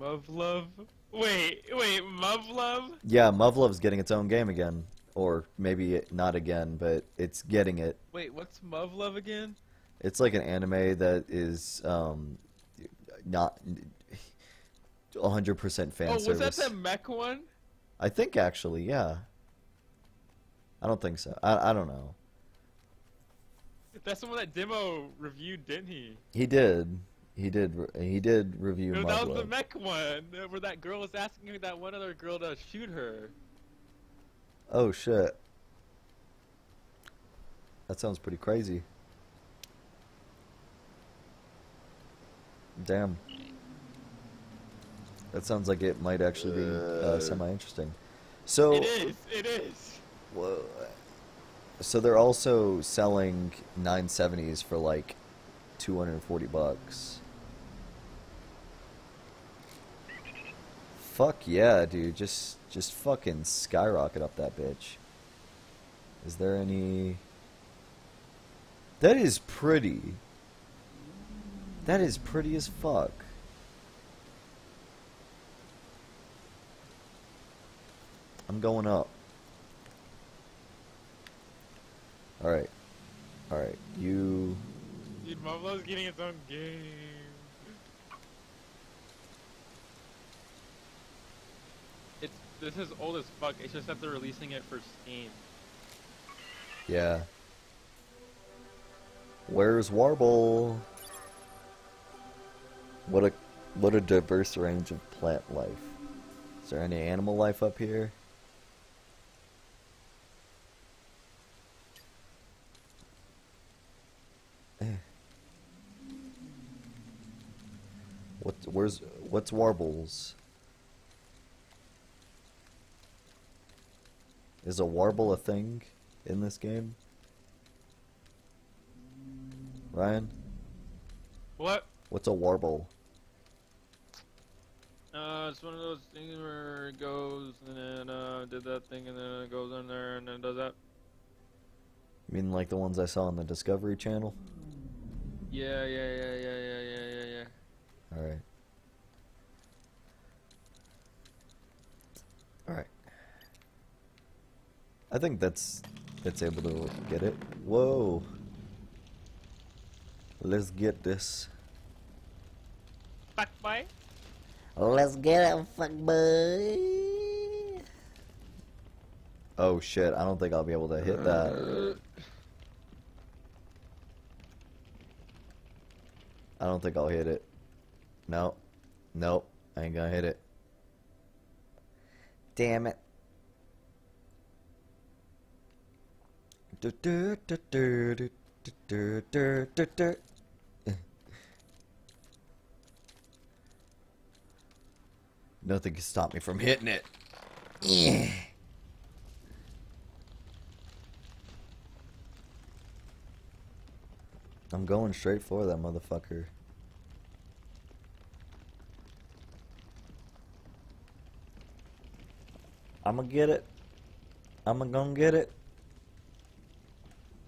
Speaker 2: Muv Wait, wait, Muv
Speaker 1: Yeah, Muv getting its own game again. Or maybe not again, but it's getting it.
Speaker 2: Wait, what's Muv-Luv again?
Speaker 1: It's like an anime that is um, not 100% fan
Speaker 2: oh, was that the mech one?
Speaker 1: I think actually, yeah. I don't think so. I I don't know.
Speaker 2: That's the one that demo reviewed, didn't he?
Speaker 1: He did. He did. He did review.
Speaker 2: No, that was the mech one, where that girl was asking that one other girl to shoot her.
Speaker 1: Oh shit. That sounds pretty crazy. Damn. That sounds like it might actually be uh, semi-interesting. So.
Speaker 2: It is. It is.
Speaker 1: Well, so they're also selling 970s for like 240 bucks. Fuck yeah, dude. Just just fucking skyrocket up that bitch. Is there any That is pretty. That is pretty as fuck. I'm going up. Alright. Alright, you...
Speaker 2: Dude, Moblo's getting its own game. this is old as fuck. It's just that they're releasing it for Steam.
Speaker 1: Yeah. Where's Warble? What a what a diverse range of plant life. Is there any animal life up here? Eh. What where's what's Warbles? Is a warble a thing in this game? Ryan,
Speaker 2: What?
Speaker 1: what's a warble?
Speaker 2: Uh, it's one of those things where it goes and then uh did that thing and then it goes in there and then does that.
Speaker 1: You mean like the ones I saw on the Discovery Channel?
Speaker 2: Yeah, yeah, yeah, yeah, yeah, yeah, yeah, yeah.
Speaker 1: All right. All right. I think that's that's able to get it. Whoa. Let's get this.
Speaker 2: Fuck boy.
Speaker 1: Let's get it, fuck boy. Oh shit! I don't think I'll be able to hit that. I don't think I'll hit it. No. Nope. I ain't gonna hit it. Damn it. Nothing can stop me from hitting it. Yeah. I'm going straight for that motherfucker. I'ma get it. I'ma gonna get it.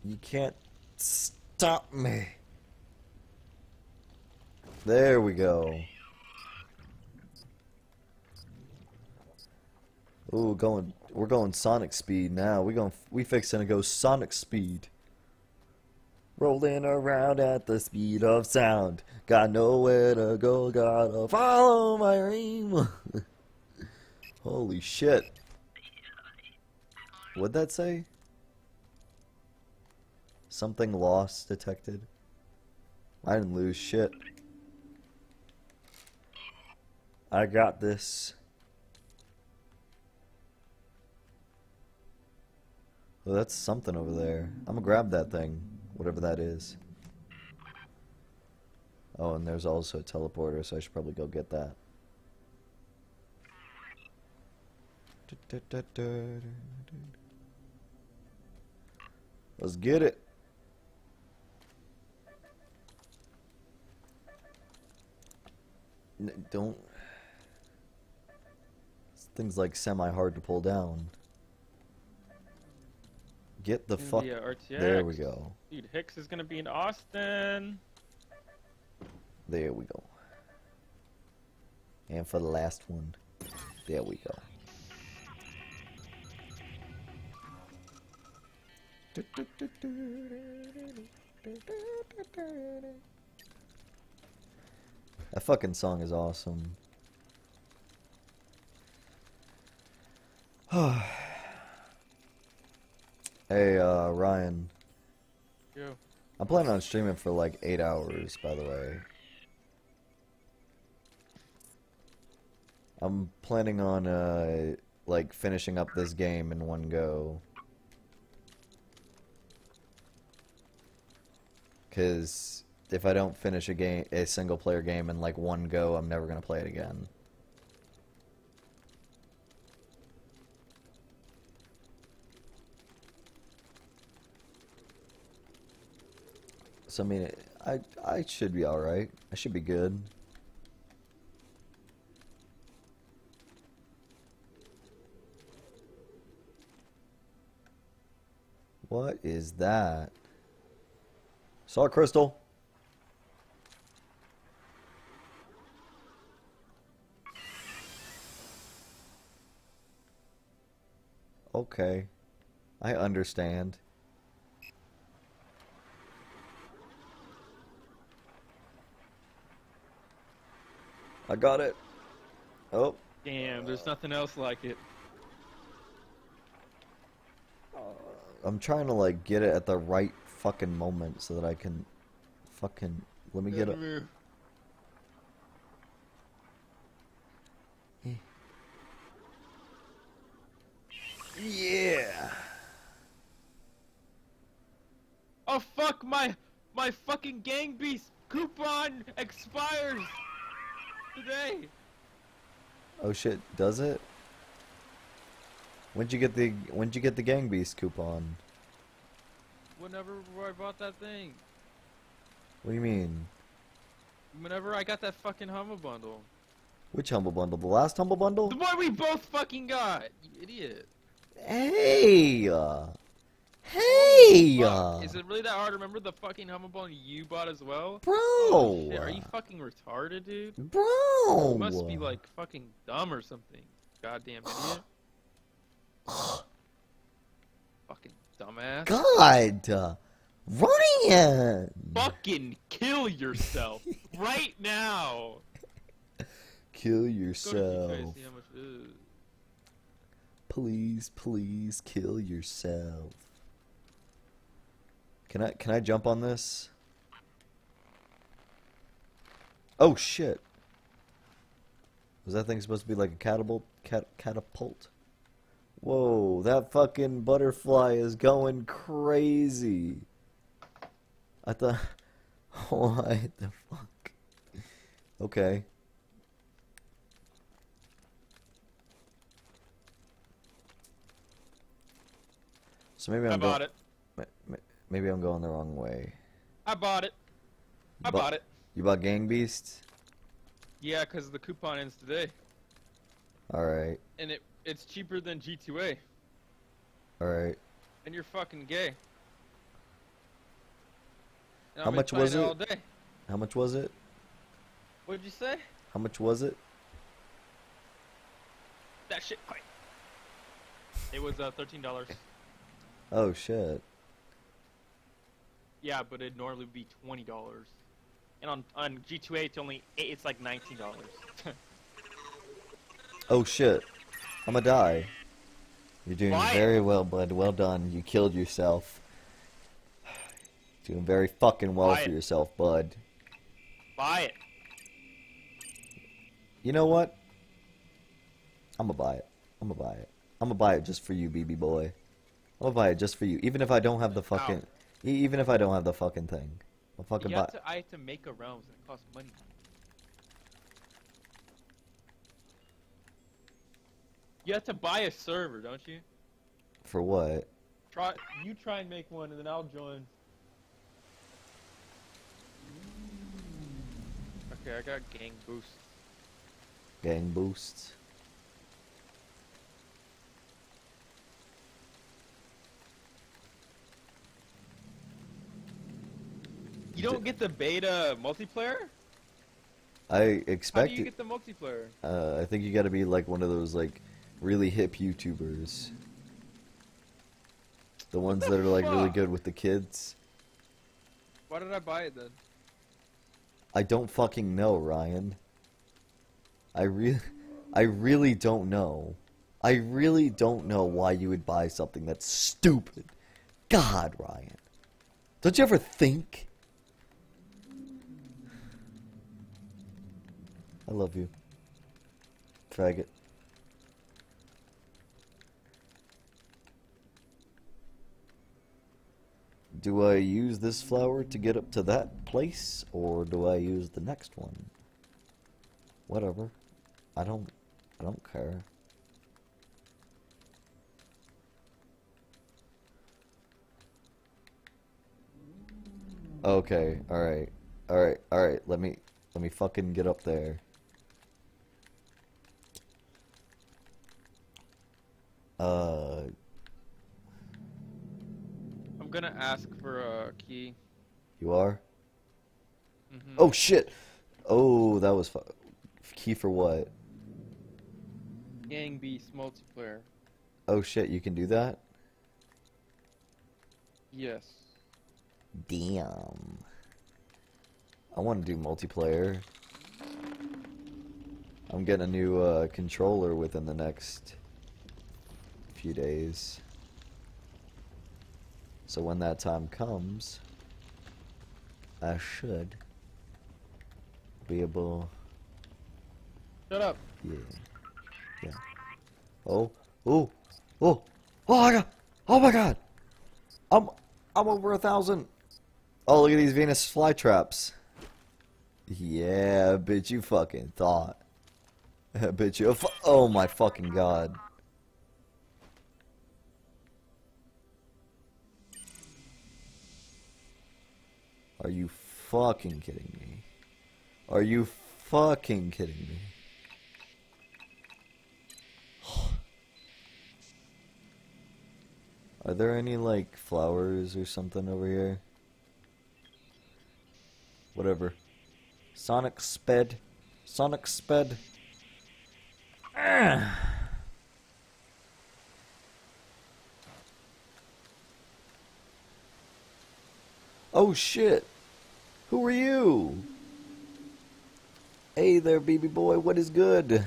Speaker 1: You can't stop me. There we go. Ooh, going. We're going Sonic speed now. We going. We fixing to go Sonic speed. Rolling around at the speed of sound. Got nowhere to go. Gotta follow my dream. Holy shit. What'd that say? Something lost detected. I didn't lose shit. I got this. Well, that's something over there. I'm gonna grab that thing, whatever that is. Oh, and there's also a teleporter, so I should probably go get that. Let's get it. Don't. This thing's like semi hard to pull down. Get the fuck.
Speaker 2: India
Speaker 1: There we go.
Speaker 2: Dude, Hicks is gonna be in Austin.
Speaker 1: There we go. And for the last one, there we go. That fucking song is awesome. hey, uh, Ryan.
Speaker 2: Yo.
Speaker 1: I'm planning on streaming for like eight hours, by the way. I'm planning on, uh, like finishing up this game in one go. Cause if I don't finish a game, a single player game in like one go, I'm never gonna play it again. So I mean, I I should be all right. I should be good. What is that? Saw crystal. Okay. I understand. I got it. Oh,
Speaker 2: Damn, there's nothing else like it.
Speaker 1: I'm trying to like get it at the right fucking moment so that I can fucking let me get it. Yeah.
Speaker 2: Oh fuck, my my fucking gang beast coupon expires. today.
Speaker 1: Oh shit, does it? When'd you get the when'd you get the Gang Beast coupon?
Speaker 2: Whenever I bought that thing.
Speaker 1: What do you mean?
Speaker 2: Whenever I got that fucking Humble Bundle.
Speaker 1: Which Humble Bundle? The last Humble Bundle?
Speaker 2: The one we both fucking got, you idiot.
Speaker 1: Hey! Hey!
Speaker 2: Is it really that hard remember the fucking Humble Bundle you bought as well?
Speaker 1: Bro!
Speaker 2: Oh, shit, are you fucking retarded, dude?
Speaker 1: Bro!
Speaker 2: You must be like fucking dumb or something. Goddamn idiot. fucking dumbass.
Speaker 1: God! uh, Ryan!
Speaker 2: Fucking kill yourself right now.
Speaker 1: Kill yourself.
Speaker 2: Gcash, see how much it is.
Speaker 1: Please, please kill yourself. Can I can I jump on this? Oh shit. Was that thing supposed to be like a catapult cat, catapult? Whoa, that fucking butterfly is going crazy. I thought what the fuck? Okay. So maybe I'm
Speaker 2: I bought it.
Speaker 1: Ma- ma- Maybe I'm going the wrong way.
Speaker 2: I bought it. I
Speaker 1: Bu-
Speaker 2: bought it.
Speaker 1: You bought Gang Beast?
Speaker 2: Yeah, because the coupon ends today,
Speaker 1: Alright,
Speaker 2: and it it's cheaper than G2A,
Speaker 1: alright.
Speaker 2: and you're fucking gay. And
Speaker 1: How much was it?
Speaker 2: All day.
Speaker 1: How much was it?
Speaker 2: What did you say?
Speaker 1: How much was it?
Speaker 2: That shit. Quiet. It was uh, thirteen dollars.
Speaker 1: Oh shit.
Speaker 2: Yeah, but it'd normally be twenty dollars. And on on G2A, it's only it's like nineteen dollars.
Speaker 1: Oh shit. I'm gonna die. You're doing
Speaker 2: Why?
Speaker 1: very well, bud. Well done. You killed yourself. Doing very fucking well
Speaker 2: Why?
Speaker 1: for yourself, bud.
Speaker 2: Buy it.
Speaker 1: You know what? I'm gonna buy it. I'm gonna buy it. I'm gonna buy it just for you, BB boy. I'm gonna buy it just for you, even if I don't have the fucking, e- even if I don't have the fucking thing. I'll fucking
Speaker 2: You
Speaker 1: buy.
Speaker 2: have to, I have to make a realms, and it costs money. You have to buy a server, don't you?
Speaker 1: For what?
Speaker 2: Try you try and make one, and then I'll join. Okay, I got gang boost.
Speaker 1: Gang boosts.
Speaker 2: You don't get the beta multiplayer?
Speaker 1: I
Speaker 2: How do
Speaker 1: expect
Speaker 2: you get the multiplayer?
Speaker 1: Uh, I think you got to be like one of those like really hip YouTubers. The ones
Speaker 2: the
Speaker 1: that are like really good with the kids.
Speaker 2: Why did I buy it then?
Speaker 1: I don't fucking know, Ryan. I really, I really don't know. I really don't know why you would buy something that's stupid. God, Ryan. Don't you ever think? I love you. Faggot. Do I use this flower to get up to that place, or do I use the next one? Whatever. I don't. I don't care. Okay. All right. All right. All right. Let me. Let me fucking get up there. Uh.
Speaker 2: I'm gonna ask for a key.
Speaker 1: You are.
Speaker 2: Mhm.
Speaker 1: Oh shit! Oh, that was key for what?
Speaker 2: Gang Beast multiplayer.
Speaker 1: Oh shit! You can do that.
Speaker 2: Yes.
Speaker 1: Damn. I want to do multiplayer. I'm getting a new uh, controller within the next few days. So when that time comes, I should be able.
Speaker 2: Shut up.
Speaker 1: Yeah. Yeah. Oh. Oh. Oh. Oh my god. Oh my god. I'm I'm over a thousand. Oh look at these Venus flytraps. Yeah, bitch, you fucking thought. bitch, you. Oh my fucking god. Are you fucking kidding me? Are you fucking kidding me? Are there any like flowers or something over here? Whatever. Sonic sped. Sonic sped. Ah. Oh shit. Who are you? Hey there, BB boy, what is good?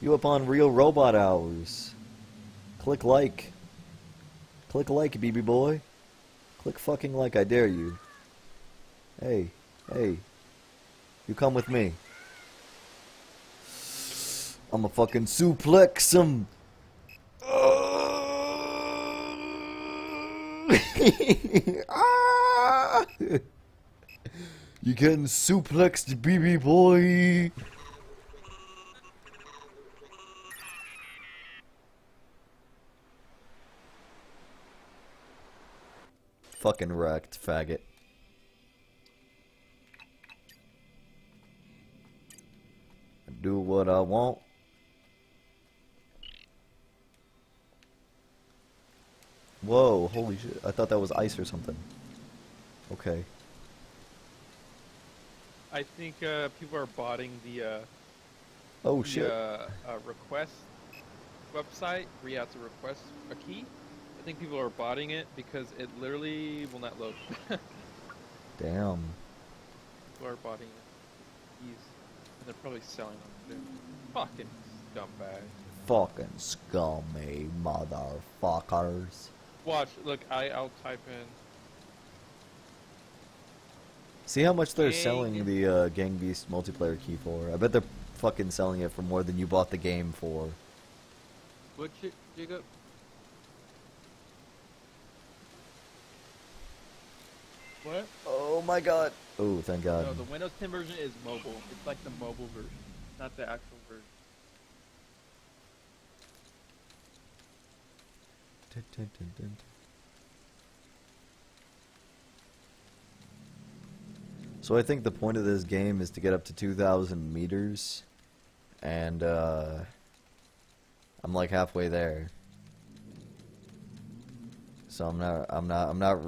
Speaker 1: You up on Real Robot Hours. Click like. Click like, BB boy. Click fucking like, I dare you. Hey, hey. You come with me. I'm a fucking suplex him. ah! You getting suplexed, BB boy? Fucking wrecked, faggot. I do what I want. Whoa, holy shit. I thought that was ice or something. Okay.
Speaker 2: I think uh, people are botting the, uh,
Speaker 1: Oh
Speaker 2: the
Speaker 1: shit.
Speaker 2: uh, uh, request website where you have to request a key. I think people are botting it because it literally will not load.
Speaker 1: Damn.
Speaker 2: people are botting it. Keys. And they're probably selling them too. Fucking scumbag.
Speaker 1: Fucking scummy motherfuckers.
Speaker 2: Watch, look, I, I'll type in.
Speaker 1: See how much they're
Speaker 2: Gang.
Speaker 1: selling the uh, Gang Beast multiplayer key for. I bet they're fucking selling it for more than you bought the game for.
Speaker 2: What, J- Jacob? What?
Speaker 1: Oh my god. Oh, thank god.
Speaker 2: No, the Windows 10 version is mobile. It's like the mobile version, not the actual
Speaker 1: So I think the point of this game is to get up to 2,000 meters, and uh, I'm like halfway there. So I'm not, I'm not, I'm not.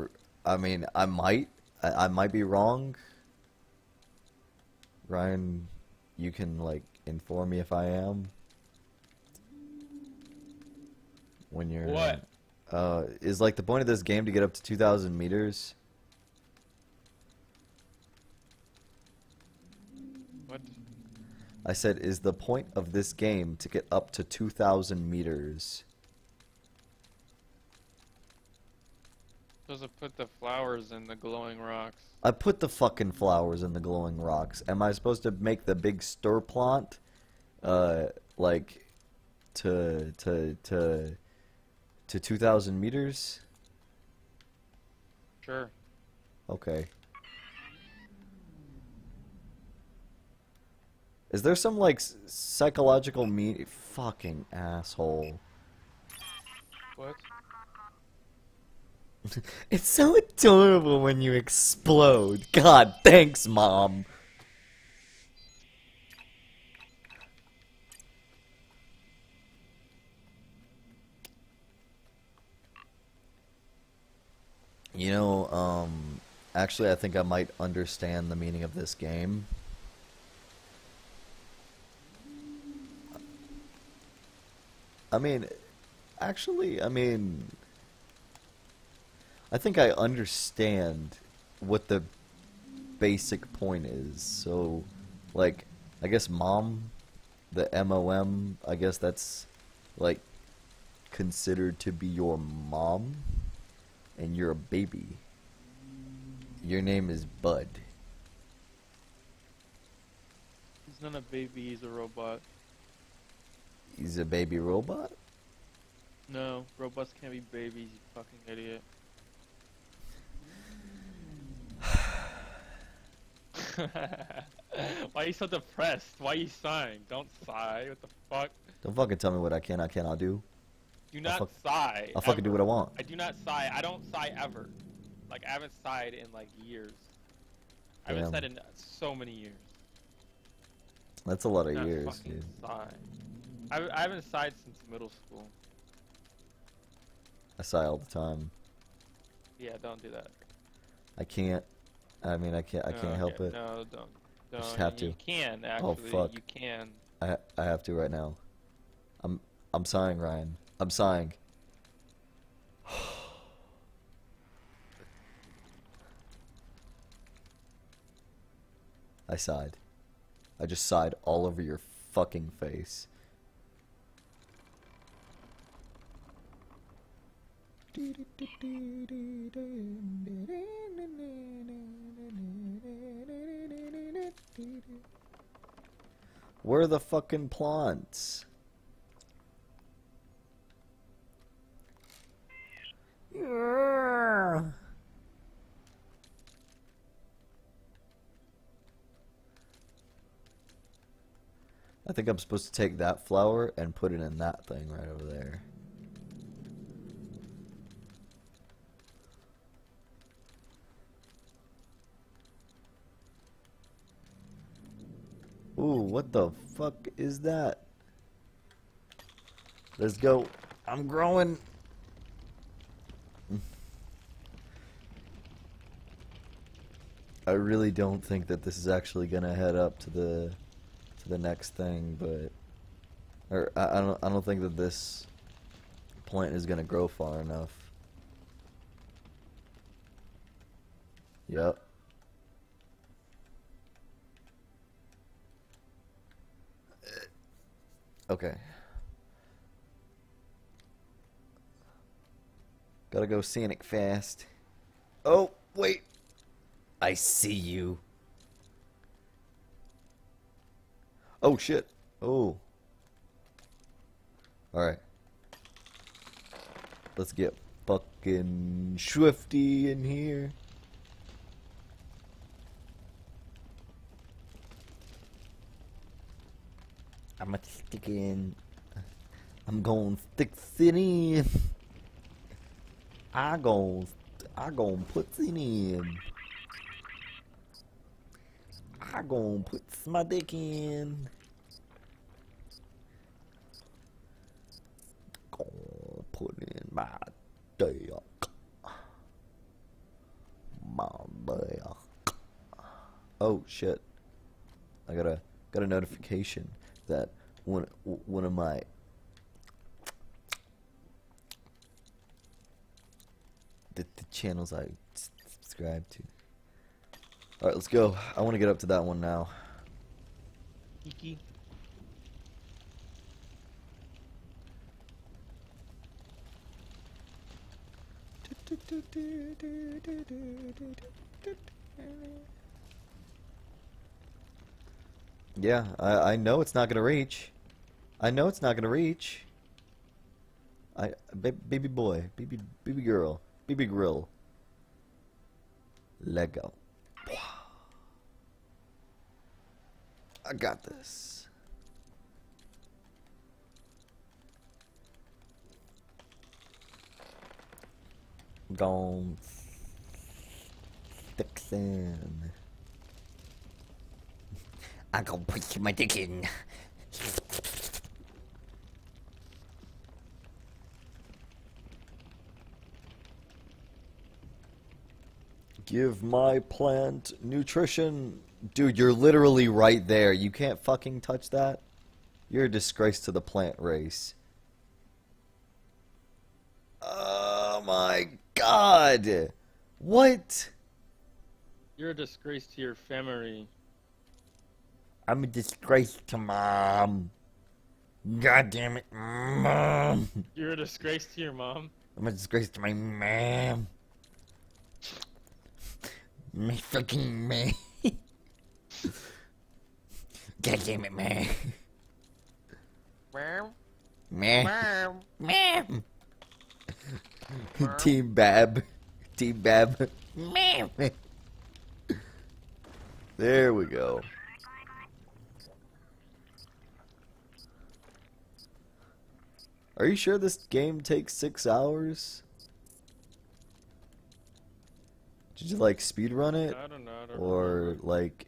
Speaker 1: I mean, I might, I, I might be wrong. Ryan, you can like inform me if I am. When you're
Speaker 2: What?
Speaker 1: Uh, is like the point of this game to get up to 2,000 meters?
Speaker 2: What?
Speaker 1: I said, is the point of this game to get up to 2,000 meters?
Speaker 2: Supposed to put the flowers in the glowing rocks.
Speaker 1: I put the fucking flowers in the glowing rocks. Am I supposed to make the big stir plant, uh, like, to to to to 2,000 meters?
Speaker 2: Sure.
Speaker 1: Okay. Is there some like psychological mean? Fucking asshole.
Speaker 2: What?
Speaker 1: It's so adorable when you explode. God, thanks, mom. You know, um, actually, I think I might understand the meaning of this game. I mean, actually, I mean, I think I understand what the basic point is. So, like, I guess mom, the M O M, I guess that's like considered to be your mom, and you're a baby. Your name is Bud.
Speaker 2: He's not a baby, he's a robot.
Speaker 1: He's a baby robot?
Speaker 2: No, robots can't be babies, you fucking idiot. Why are you so depressed? Why are you sighing? Don't sigh. What the fuck?
Speaker 1: Don't fucking tell me what I can, I cannot do.
Speaker 2: Do not
Speaker 1: fuck-
Speaker 2: sigh.
Speaker 1: I'll fucking do what I want.
Speaker 2: I do not sigh. I don't sigh ever. Like I haven't sighed in like years. I haven't sighed in so many years.
Speaker 1: That's a lot of years, dude.
Speaker 2: Sigh. I, I haven't sighed since middle school.
Speaker 1: I sigh all the time.
Speaker 2: Yeah, don't do that.
Speaker 1: I can't. I mean, I can't. I can't help it.
Speaker 2: No, don't.
Speaker 1: I just have
Speaker 2: you
Speaker 1: to.
Speaker 2: can actually.
Speaker 1: Oh,
Speaker 2: actually.
Speaker 1: fuck.
Speaker 2: You can.
Speaker 1: I I have to right now. I'm I'm sighing, Ryan. I'm sighing. I sighed. I just sighed all over your fucking face. Where are the fucking plants? I think I'm supposed to take that flower and put it in that thing right over there. Ooh, what the fuck is that? Let's go. I'm growing. I really don't think that this is actually gonna head up to the to the next thing, but or I, I don't I don't think that this plant is gonna grow far enough. Yep. Okay. Gotta go scenic fast. Oh, wait. I see you. Oh, shit. Oh. Alright. Let's get fucking swifty in here. I'm gonna stick in. I'm going stick it in. I gon' I gon' put it in. I gon' put my dick in. Gon' put in my dick. My dick. Oh shit! I got a got a notification that one one of my the, the channels I subscribe to. All right, let's go. I want to get up to that one now. Yeah, I I know it's not gonna reach. I know it's not gonna reach. I ba- baby boy, baby baby girl, baby grill. Let go. I got this. Gone. Sticks in. I gonna put my dick in. Give my plant nutrition. Dude, you're literally right there. You can't fucking touch that. You're a disgrace to the plant race. Oh my god. What?
Speaker 2: You're a disgrace to your family.
Speaker 1: I'm a disgrace to mom. God damn it, mom.
Speaker 2: You're a disgrace to your mom.
Speaker 1: I'm a disgrace to my mom. My fucking man. God damn it, man. Man. Man. Team Bab. Team Bab. Man. There we go. Are you sure this game takes six hours? Did you like speed run it?
Speaker 2: I don't know. I don't
Speaker 1: Or
Speaker 2: remember.
Speaker 1: like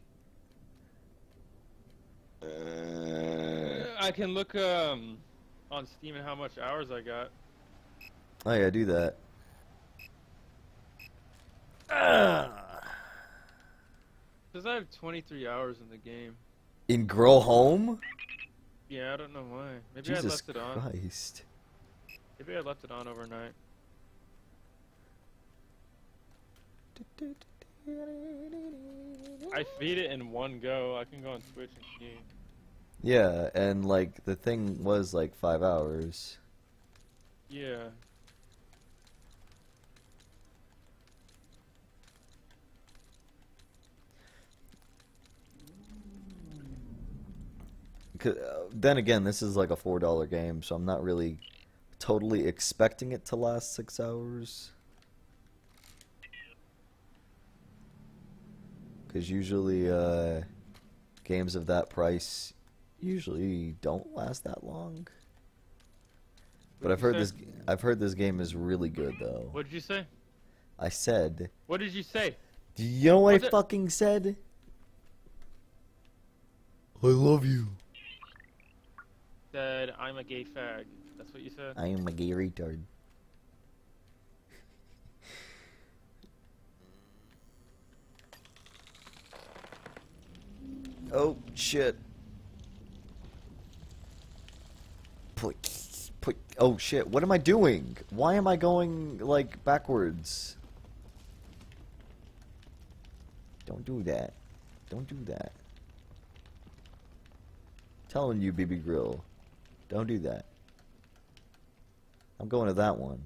Speaker 2: I can look um on Steam and how much hours I got.
Speaker 1: Oh yeah, do that. Ah.
Speaker 2: Cause I have 23 hours in the game.
Speaker 1: In Grow Home?
Speaker 2: Yeah, I don't know why. Maybe I left it on.
Speaker 1: Christ.
Speaker 2: Maybe I left it on overnight. I feed it in one go. I can go on Switch and see.
Speaker 1: Yeah, and like the thing was like five hours.
Speaker 2: Yeah.
Speaker 1: Uh, then again, this is like a four dollar game, so I'm not really totally expecting it to last six hours. Because usually, uh, games of that price usually don't last that long. But I've heard
Speaker 2: What'd
Speaker 1: this. I've heard this game is really good, though.
Speaker 2: What did you say?
Speaker 1: I said.
Speaker 2: What did you say?
Speaker 1: Do you know what
Speaker 2: Was
Speaker 1: I fucking said? I love you.
Speaker 2: Said I'm a gay fag. That's what you said.
Speaker 1: I am a gay retard. Oh shit. Put, put. Oh shit! What am I doing? Why am I going like backwards? Don't do that. Don't do that. telling you, BB Grill. Don't do that. I'm going to that one.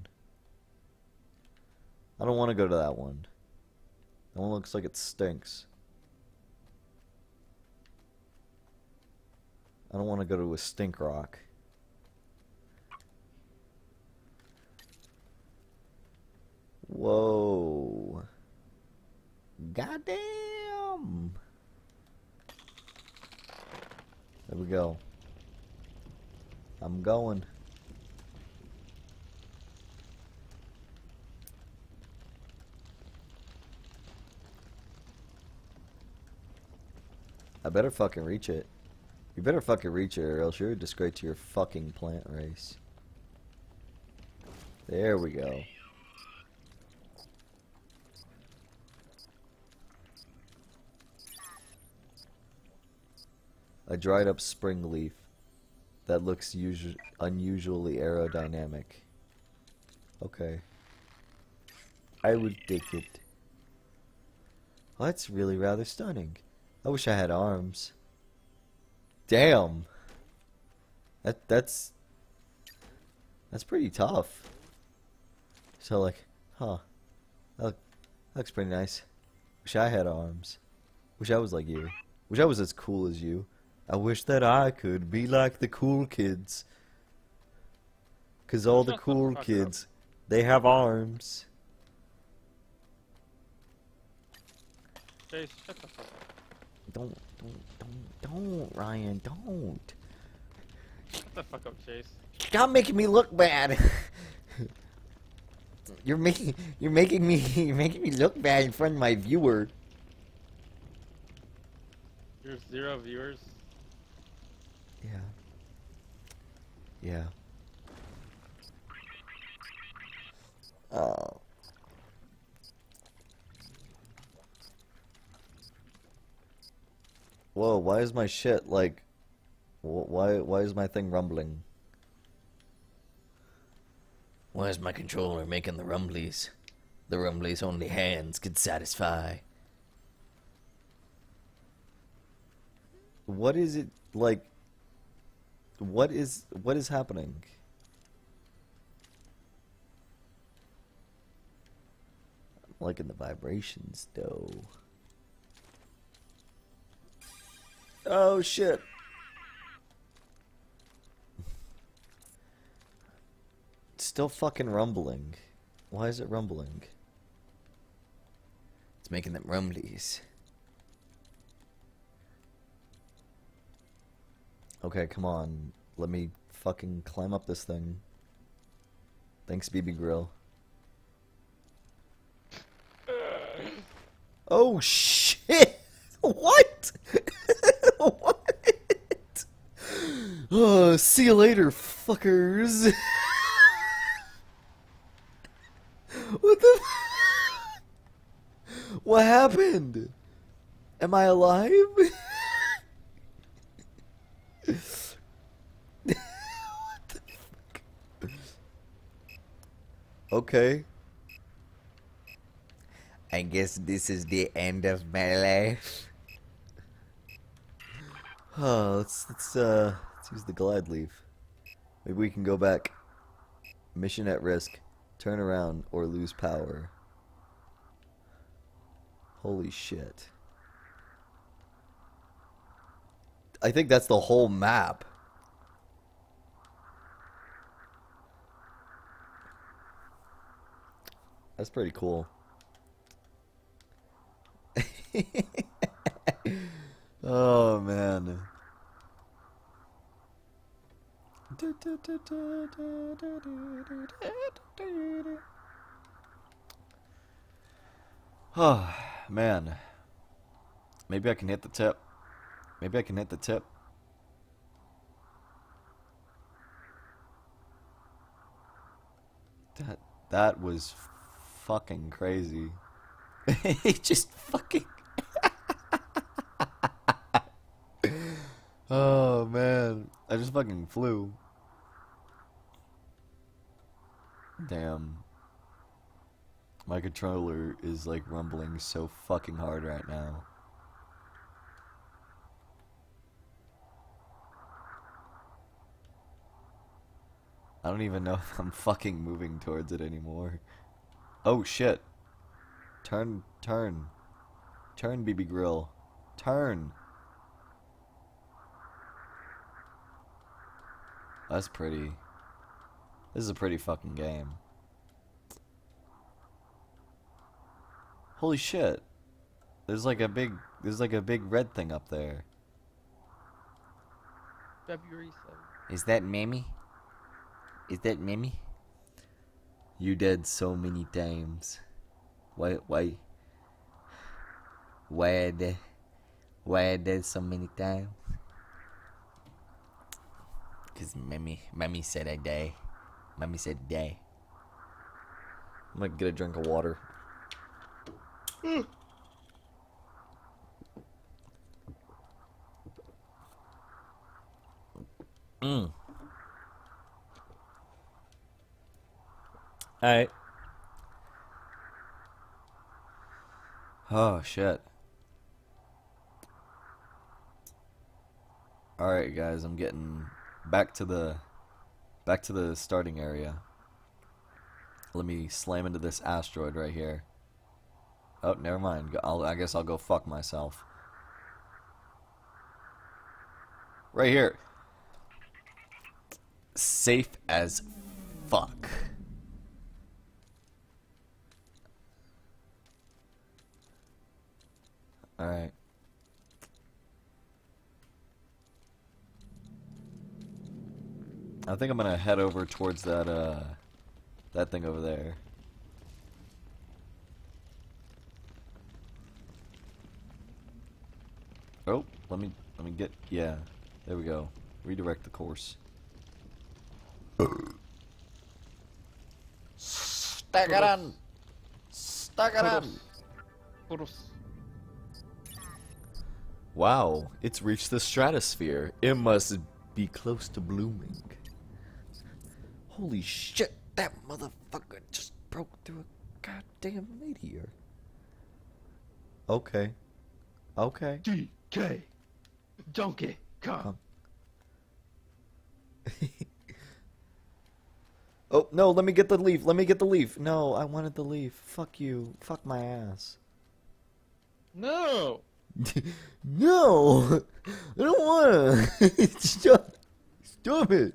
Speaker 1: I don't want to go to that one. That one looks like it stinks. I don't want to go to a stink rock. Whoa. Goddamn. There we go. I'm going. I better fucking reach it. You better fucking reach it or else you're a disgrace to your fucking plant race. There we go. A dried up spring leaf that looks usu- unusually aerodynamic. Okay. I would take it. Well, that's really rather stunning. I wish I had arms. Damn. That that's that's pretty tough. So like, huh? That, look, that looks pretty nice. Wish I had arms. Wish I was like you. Wish I was as cool as you. I wish that I could be like the cool kids. Cause all the cool kids, they have arms.
Speaker 2: Chase, shut the fuck up.
Speaker 1: Don't, don't, don't, don't, Ryan, don't.
Speaker 2: Shut the fuck up, Chase.
Speaker 1: Stop making me look bad. you're making, you're making me, you're making me look bad in front of my viewer.
Speaker 2: There's zero viewers.
Speaker 1: Yeah. Yeah. Oh. Whoa, why is my shit like why why is my thing rumbling? Why is my controller making the rumblies? The rumblies only hands could satisfy. What is it like what is what is happening? I'm liking the vibrations though. Oh shit. It's still fucking rumbling. Why is it rumbling? It's making them rumblies. Okay, come on. Let me fucking climb up this thing. Thanks, BB Grill. Oh shit! what? Oh, see you later, fuckers. what the? what happened? Am I alive? what the fuck? Okay. I guess this is the end of my life. Oh, let's let's uh let's use the glide leaf. Maybe we can go back. Mission at risk. Turn around or lose power. Holy shit. I think that's the whole map. That's pretty cool. oh man. Oh man. Maybe I can hit the tip. Maybe I can hit the tip. That that was fucking crazy. he just fucking Oh man. I just fucking flew. Damn. My controller is like rumbling so fucking hard right now. I don't even know if I'm fucking moving towards it anymore. Oh shit. Turn, turn. Turn, BB Grill. Turn. That's pretty. This is a pretty fucking game. Holy shit. There's like a big there's like a big red thing up there.
Speaker 2: February 7th.
Speaker 1: Is that Mammy? Is that Mammy? You dead so many times. Why why why they why dead so many times? Cause Mammy Mammy said I die. Mammy said day. I'm gonna get a drink of water. Mm. Alright. Oh shit. Alright guys, I'm getting back to the back to the starting area. Let me slam into this asteroid right here. Oh, never mind. I'll, I guess I'll go fuck myself. Right here. Safe as fuck. Alright. I think I'm gonna head over towards that, uh, that thing over there. Oh, let me, let me get, yeah, there we go. Redirect the course. Stack it on! Stack it on! Wow, it's reached the stratosphere. It must be close to blooming. Holy shit, that motherfucker just broke through a goddamn meteor. Okay. Okay.
Speaker 2: DK. Donkey Kong.
Speaker 1: Oh, no, let me get the leaf. Let me get the leaf. No, I wanted the leaf. Fuck you. Fuck my ass.
Speaker 2: No.
Speaker 1: no! I don't wanna! Stop! Stop it!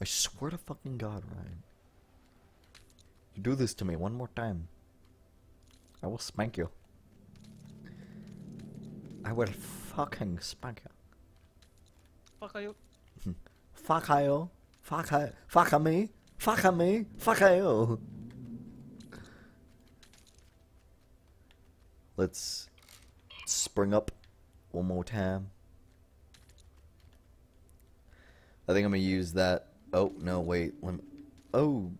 Speaker 1: I swear to fucking God, Ryan. You do this to me one more time. I will spank you. I will fucking spank you.
Speaker 2: Fuck you.
Speaker 1: Fuck you. Fuck you. Fuck me. Fuck me. Fuck you. Let's spring up one more time. I think I'm gonna use that. Oh no, wait. Me, oh,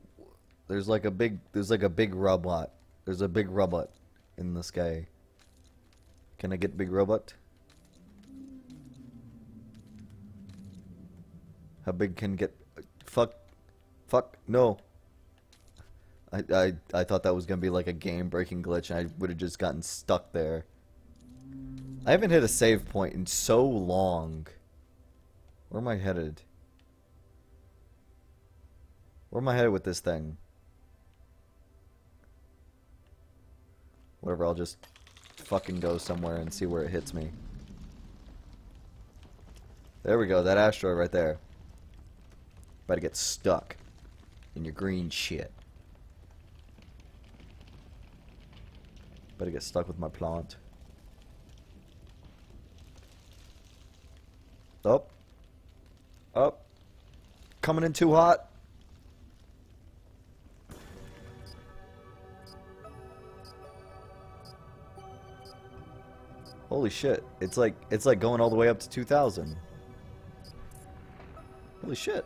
Speaker 1: there's like a big. There's like a big robot. There's a big robot in the sky. Can I get big robot? How big can get? Fuck, fuck, no. I I I thought that was gonna be like a game-breaking glitch, and I would have just gotten stuck there. I haven't hit a save point in so long. Where am I headed? Where am I headed with this thing? Whatever, I'll just fucking go somewhere and see where it hits me. There we go, that asteroid right there. About to get stuck in your green shit. Better get stuck with my plant. Up. Up. Coming in too hot. Holy shit. It's like it's like going all the way up to 2000. Holy shit.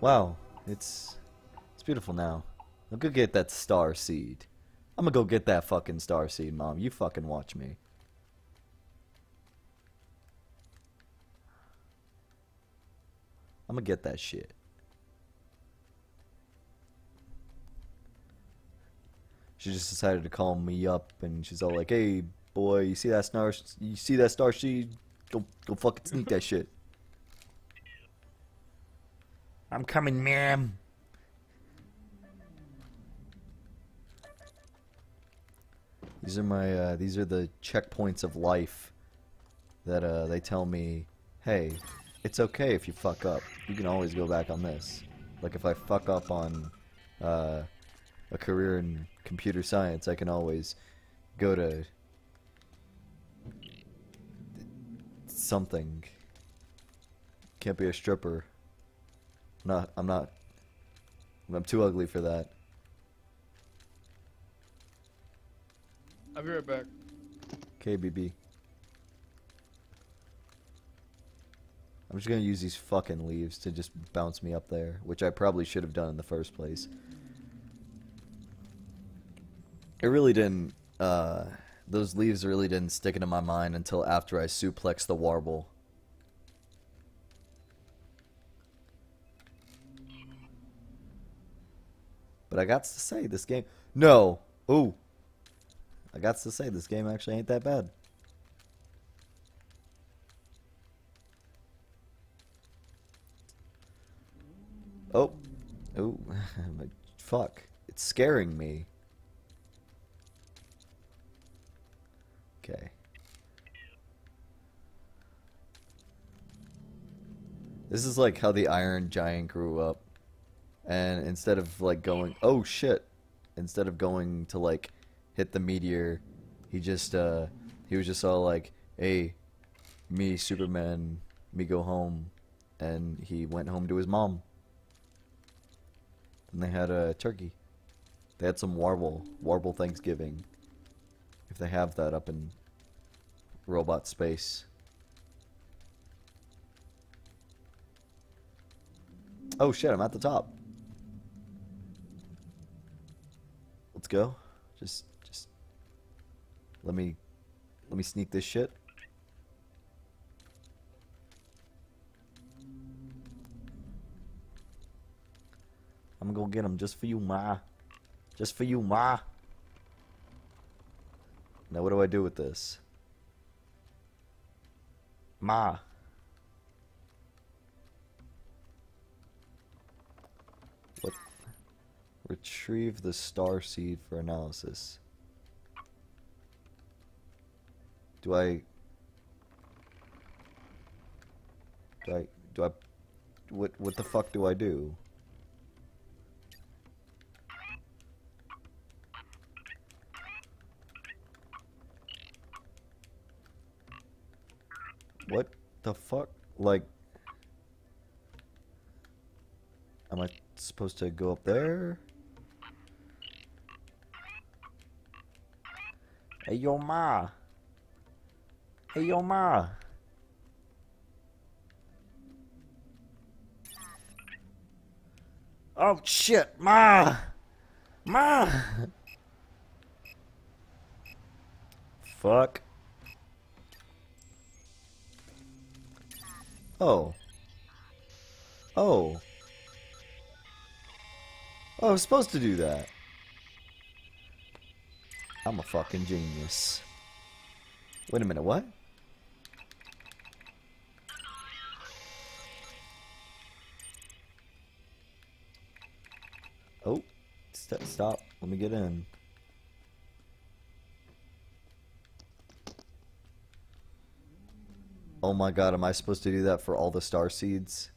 Speaker 1: Wow. It's it's beautiful now. I'll go get that star seed. I'm gonna go get that fucking star seed, mom. You fucking watch me. I'm gonna get that shit. She just decided to call me up, and she's all like, "Hey, boy, you see that star? You see that star seed? Go, go, fucking sneak that shit." I'm coming, ma'am. These are my uh, these are the checkpoints of life that uh, they tell me, hey, it's okay if you fuck up. You can always go back on this. Like if I fuck up on uh, a career in computer science, I can always go to something. Can't be a stripper. Not. I'm not. I'm too ugly for that.
Speaker 2: I'll be right back.
Speaker 1: KBB. I'm just gonna use these fucking leaves to just bounce me up there, which I probably should have done in the first place. It really didn't, uh, those leaves really didn't stick into my mind until after I suplexed the warble. But I got to say, this game, no, ooh, I got to say, this game actually ain't that bad. Oh. Oh. Fuck. It's scaring me. Okay. This is like how the Iron Giant grew up. And instead of like going, oh shit, instead of going to like hit the meteor, he just uh he was just all like, "Hey, me Superman, me go home." And he went home to his mom. And they had a turkey. They had some warble, warble Thanksgiving. If they have that up in robot space. Oh shit, I'm at the top. Let's go. Just just let me let me sneak this shit. I'm gonna go get him just for you, Ma. Just for you, Ma. Now what do I do with this? Ma. What? Retrieve the star seed for analysis. Do I... Do I... Do I... What, what the fuck do I do? What the fuck? Like, am I supposed to go up there? Hey, yo, ma. Hey, yo, ma. Oh, shit, ma. Ma. Fuck. Oh. Oh. Oh, I was supposed to do that. I'm a fucking genius. Wait a minute, what? Oh, st stop. Let me get in. Oh my god, am I supposed to do that for all the star seeds?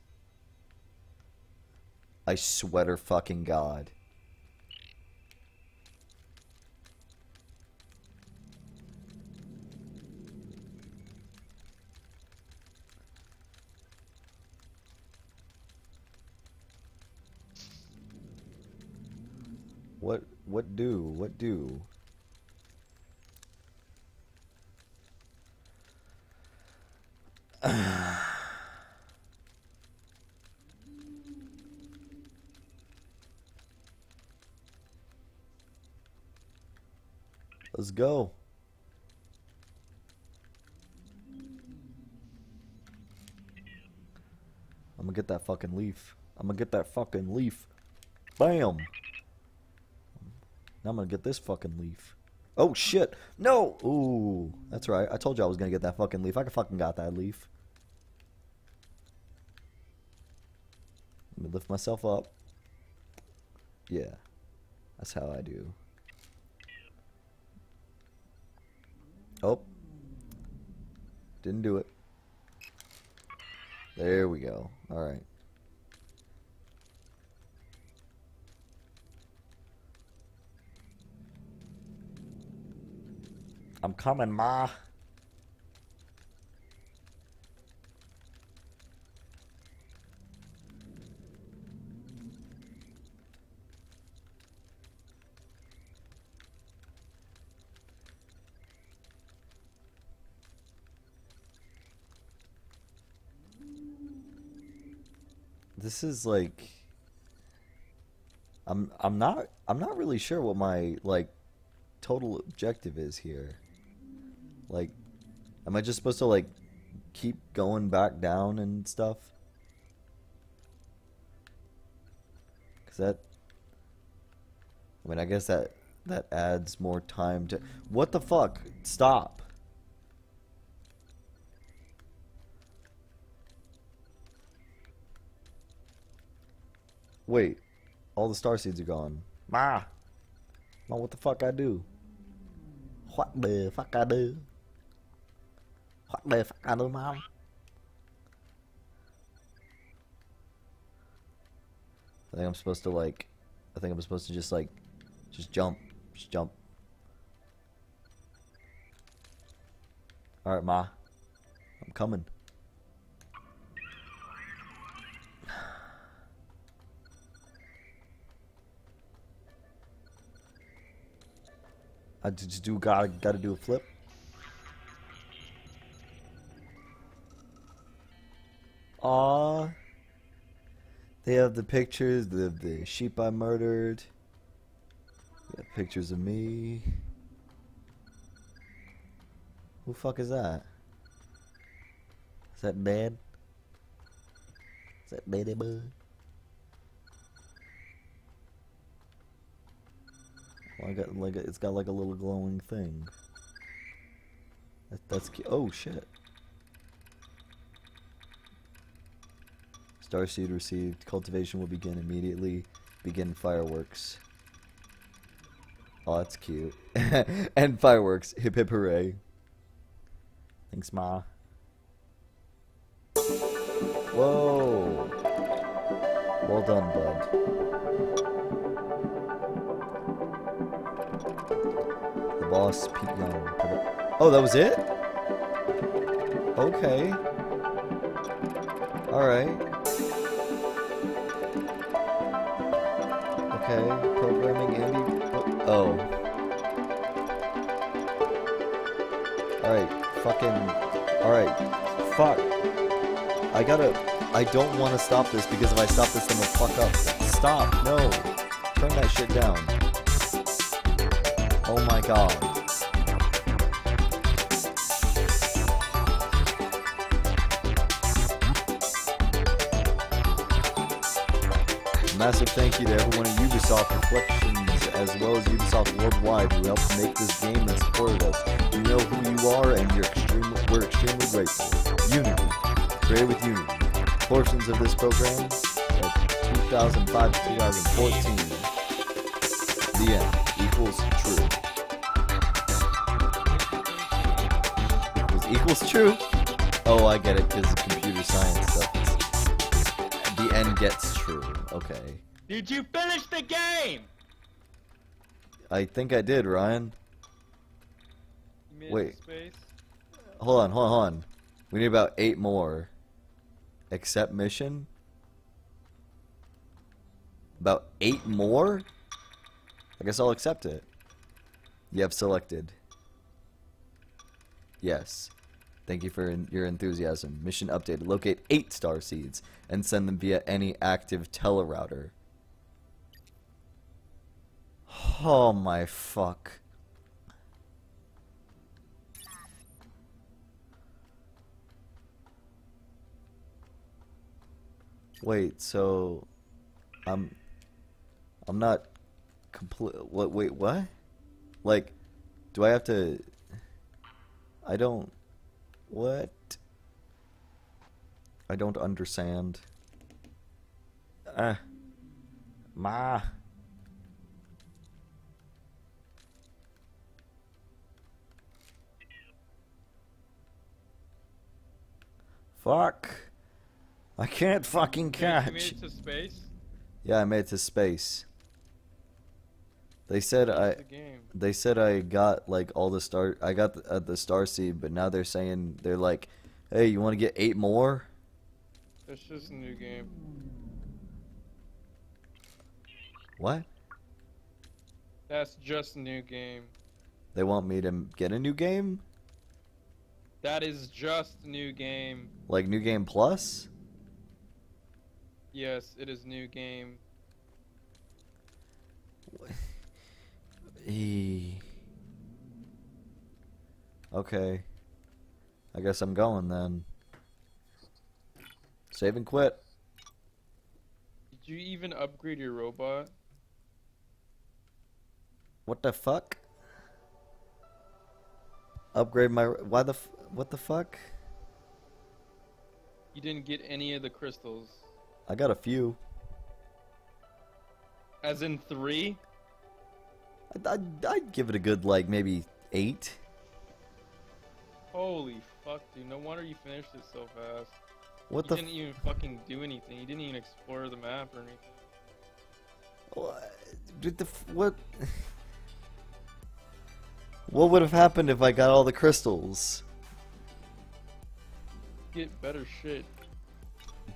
Speaker 1: I sweater fucking god. What what do? What do? Let's go. I'm gonna get that fucking leaf. I'm gonna get that fucking leaf. Bam! Now I'm gonna get this fucking leaf. Oh shit! No! Ooh, that's right. I told you I was gonna get that fucking leaf. I fucking got that leaf. Let me lift myself up. Yeah. That's how I do. Oh. Didn't do it. There we go. Alright. I'm coming, Ma. This is like I'm I'm not I'm not really sure what my like total objective is here. Like am I just supposed to like keep going back down and stuff? Cuz that I mean, I guess that that adds more time to What the fuck? Stop. Wait, all the star seeds are gone. Ma, Ma, what the fuck I do? What the fuck I do? What the fuck I do, mom? I think I'm supposed to like. I think I'm supposed to just like, just jump, just jump. All right, Ma, I'm coming. I just do gotta gotta do a flip. Aw. They have the pictures, the the sheep I murdered. They have pictures of me. Who fuck is that? Is that Dad? Is that Daddy Well, I got like a, it's got like a little glowing thing. That, that's cute. Oh shit. Starseed received. Cultivation will begin immediately. Begin fireworks. Oh, that's cute. and fireworks. Hip hip hooray. Thanks, Ma. Whoa. Well done, bud. Boss, Pete Young. Oh, that was it? Okay. Alright. Okay, programming Andy. Oh. Alright, fucking. Alright. Fuck. I gotta. I don't want to stop this because if I stop this, I'm gonna fuck up. Stop. No. Turn that shit down. Oh my god. Massive thank you to everyone at Ubisoft Reflections as well as Ubisoft Worldwide who helped make this game and supported us. You know who you are and you're extremely, we're extremely grateful. Unity. Created with Unity. Portions of this program at 2005 to 2014. The end equals true. Equals, equals true? Oh, I get it because the computer science stuff is... The end gets true. Okay.
Speaker 2: Did you finish the game?
Speaker 1: I think I did, Ryan.
Speaker 2: You made it to
Speaker 1: Wait.
Speaker 2: Space?
Speaker 1: Hold on, hold on. We need about eight more. Accept mission? About eight more? I guess I'll accept it. You have selected. Yes. Thank you for your enthusiasm. Mission updated. Locate eight star seeds and send them via any active teleporter. Oh my fuck. Wait, so I'm I'm not complete what wait, what? Like do I have to I don't what? I don't understand. Uh Ma Fuck. I can't fucking
Speaker 2: You made- You made
Speaker 1: catch.
Speaker 2: it to space?
Speaker 1: Yeah, I made it to space. They said I
Speaker 2: the
Speaker 1: they said I got like all the star I got the, uh, the star seed, but now they're saying they're like, "Hey, you want to get eight more?"
Speaker 2: That's just a new game.
Speaker 1: What?
Speaker 2: That's just a new game.
Speaker 1: They want me to get a new game?
Speaker 2: That is just a new game.
Speaker 1: Like new game plus?
Speaker 2: Yes, it is new game.
Speaker 1: E. Okay. I guess I'm going then. Save and quit.
Speaker 2: Did you even upgrade your robot?
Speaker 1: What the fuck? Upgrade my why the what the fuck?
Speaker 2: You didn't get any of the crystals.
Speaker 1: I got a few.
Speaker 2: As in three?
Speaker 1: I'd, I'd, give it a good like maybe eight.
Speaker 2: Holy fuck, dude. No wonder you finished it so fast.
Speaker 1: What
Speaker 2: you
Speaker 1: the
Speaker 2: didn't even fucking do anything. You didn't even explore the map or anything.
Speaker 1: what? Did the what? what would have happened if I got all the crystals?
Speaker 2: Get better shit.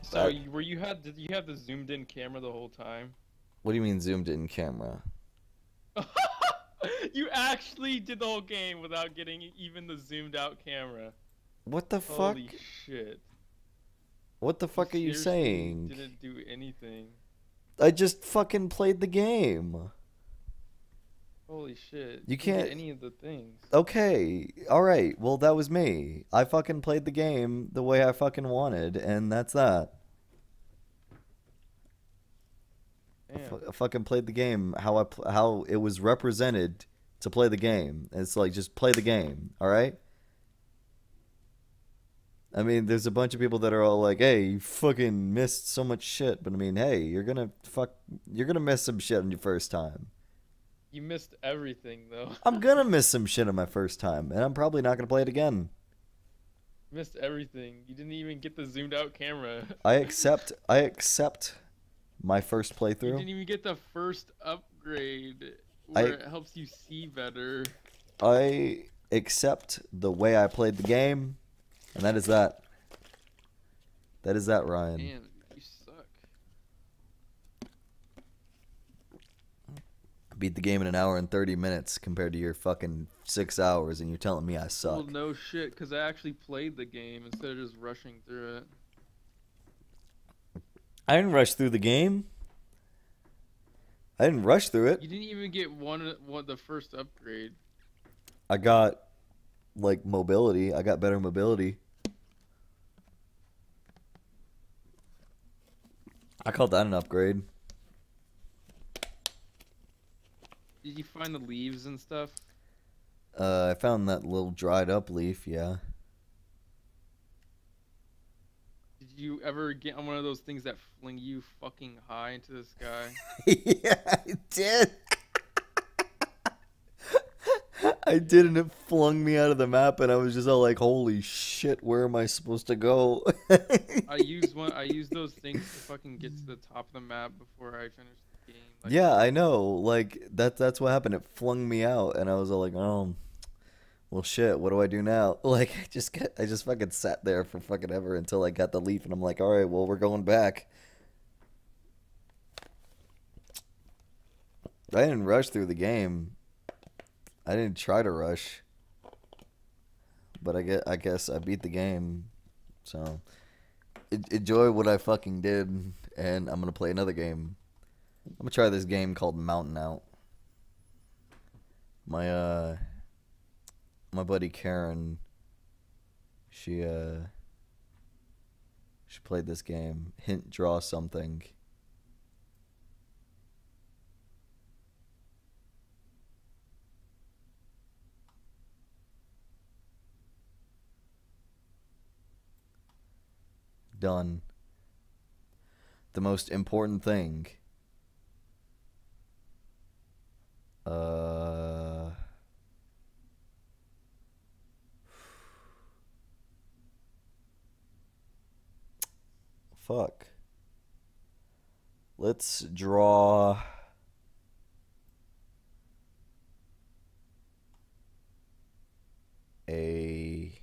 Speaker 2: So, you, were you had did you have the zoomed in camera the whole time?
Speaker 1: What do you mean zoomed in camera?
Speaker 2: you actually did the whole game without getting even the zoomed out camera.
Speaker 1: What the fuck?
Speaker 2: Holy shit.
Speaker 1: What the fuck are you saying?
Speaker 2: Didn't do anything.
Speaker 1: I just fucking played the game.
Speaker 2: Holy shit.
Speaker 1: You
Speaker 2: get
Speaker 1: can't-
Speaker 2: any of the things.
Speaker 1: Okay, alright, well, that was me. I fucking played the game the way I fucking wanted, and that's that. I
Speaker 2: Damn.
Speaker 1: I fucking played the game how I pl- how it was represented to play the game. It's like just play the game, all right? I mean, there's a bunch of people that are all like, "Hey, you fucking missed so much shit," but I mean, hey, you're gonna fuck, you're gonna miss some shit on your first time.
Speaker 2: You missed everything though.
Speaker 1: I'm gonna miss some shit on my first time, and I'm probably not gonna play it again.
Speaker 2: missed everything. You didn't even get the zoomed out camera.
Speaker 1: I accept, I accept my first playthrough.
Speaker 2: You didn't even get the first upgrade
Speaker 1: I-
Speaker 2: where it helps you see better.
Speaker 1: I accept the way I played the game. And that is that. That is that, Ryan.
Speaker 2: Damn, you suck.
Speaker 1: Beat the game in an hour and 30 minutes compared to your fucking six hours, and you're telling me I suck.
Speaker 2: Well, no shit, because I actually played the game instead of just rushing through it.
Speaker 1: I didn't rush through the game. I didn't rush through it.
Speaker 2: You didn't even get one, one the first upgrade.
Speaker 1: I got like mobility. I got better mobility. I called that an upgrade.
Speaker 2: Did you find the leaves and stuff?
Speaker 1: Uh, I found that little dried up leaf. Yeah.
Speaker 2: Did you ever get on one of those things that fling you fucking high into the sky?
Speaker 1: yeah, I did. I did, and it flung me out of the map, and I was just all like, "Holy shit, where am I supposed to go?"
Speaker 2: I used one. I used those things to fucking get to the top of the map before I finish the game. Like,
Speaker 1: yeah, I know. Like that. That's what happened. It flung me out, and I was all like, "Oh, well, shit. What do I do now?" Like, I just got, i just fucking sat there for fucking ever until I got the leaf, and I'm like, "All right, well, we're going back." I didn't rush through the game. I didn't try to rush. But I get I guess I beat the game. So enjoy what I fucking did and I'm to play another game. I'm to try this game called Mountain Out. My uh my buddy Karen she uh she played this game. Hint draw something. done the most important thing. Uh, fuck. Let's draw. A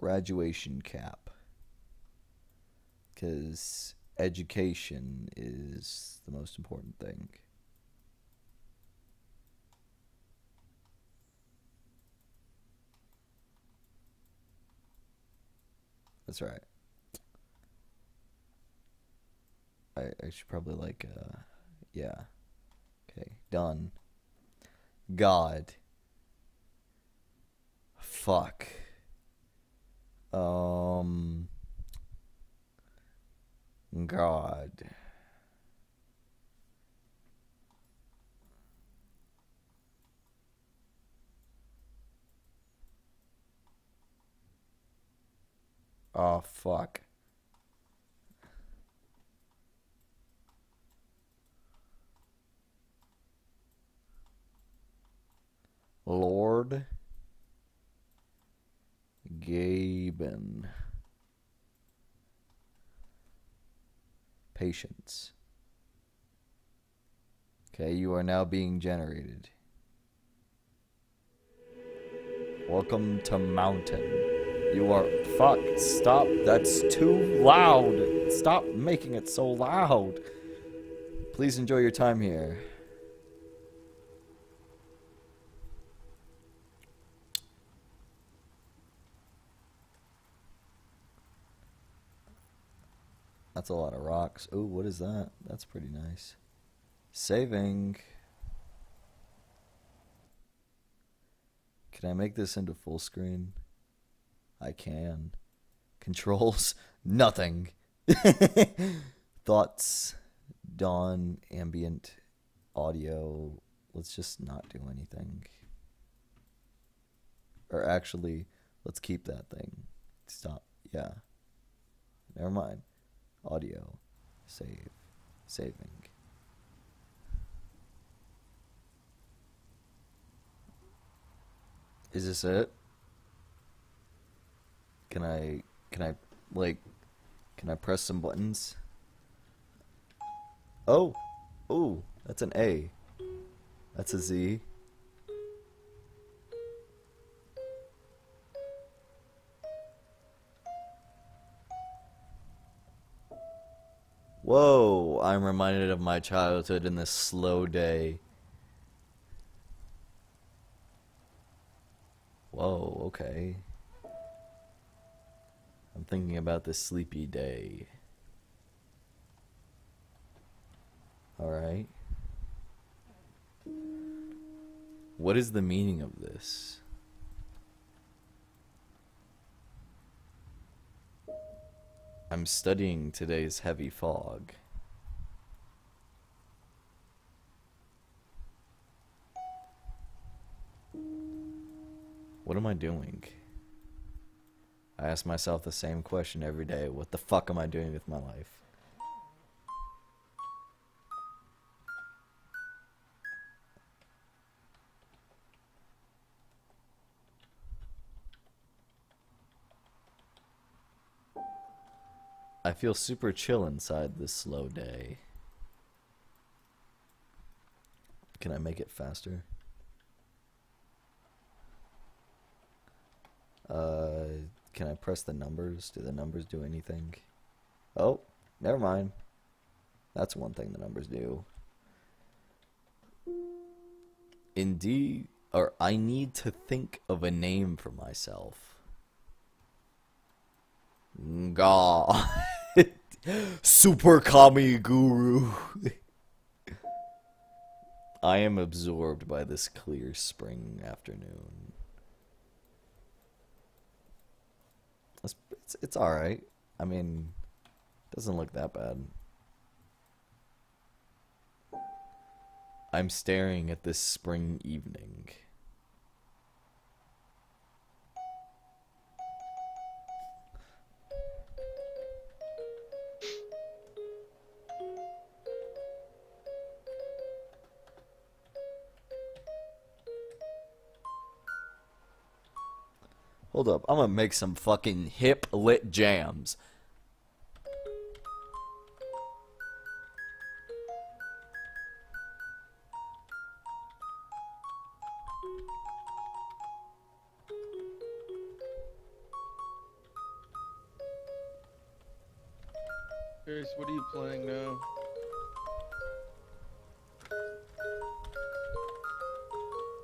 Speaker 1: graduation cap because education is the most important thing. That's right. I, I should probably like uh yeah. Okay, done. God. Fuck. Um. God. Oh, fuck. Lord. Gaben. Patience. Okay, you are now being generated. Welcome to Mountain. You are. Fuck, stop. That's too loud. Stop making it so loud. Please enjoy your time here. That's a lot of rocks. Ooh, what is that? That's pretty nice. Saving. Can I make this into full screen? I can. Controls? Nothing. Thoughts? Dawn, ambient, audio. Let's just not do anything. Or actually, let's keep that thing. Stop. Yeah. Never mind. Audio. Save. Saving. Is this it? Can I can I like can I press some buttons? Oh. Oh, that's an A. That's a Z. Whoa, I'm reminded of my childhood in this slow day. Whoa, okay. I'm thinking about this sleepy day. Alright. What is the meaning of this? I'm studying today's heavy fog. What am I doing? I ask myself the same question every day. What the fuck am I doing with my life? I feel super chill inside this slow day. Can I make it faster? Uh, can I press the numbers? Do the numbers do anything? Oh, never mind. That's one thing the numbers do. Indeed, or I need to think of a name for myself. God. Super Kami Guru. I am absorbed by this clear spring afternoon. It's it's, all right. I mean, doesn't look that bad. I'm staring at this spring evening. Hold up, I'm gonna make some fucking hip lit jams.
Speaker 2: Chris, what are you playing now?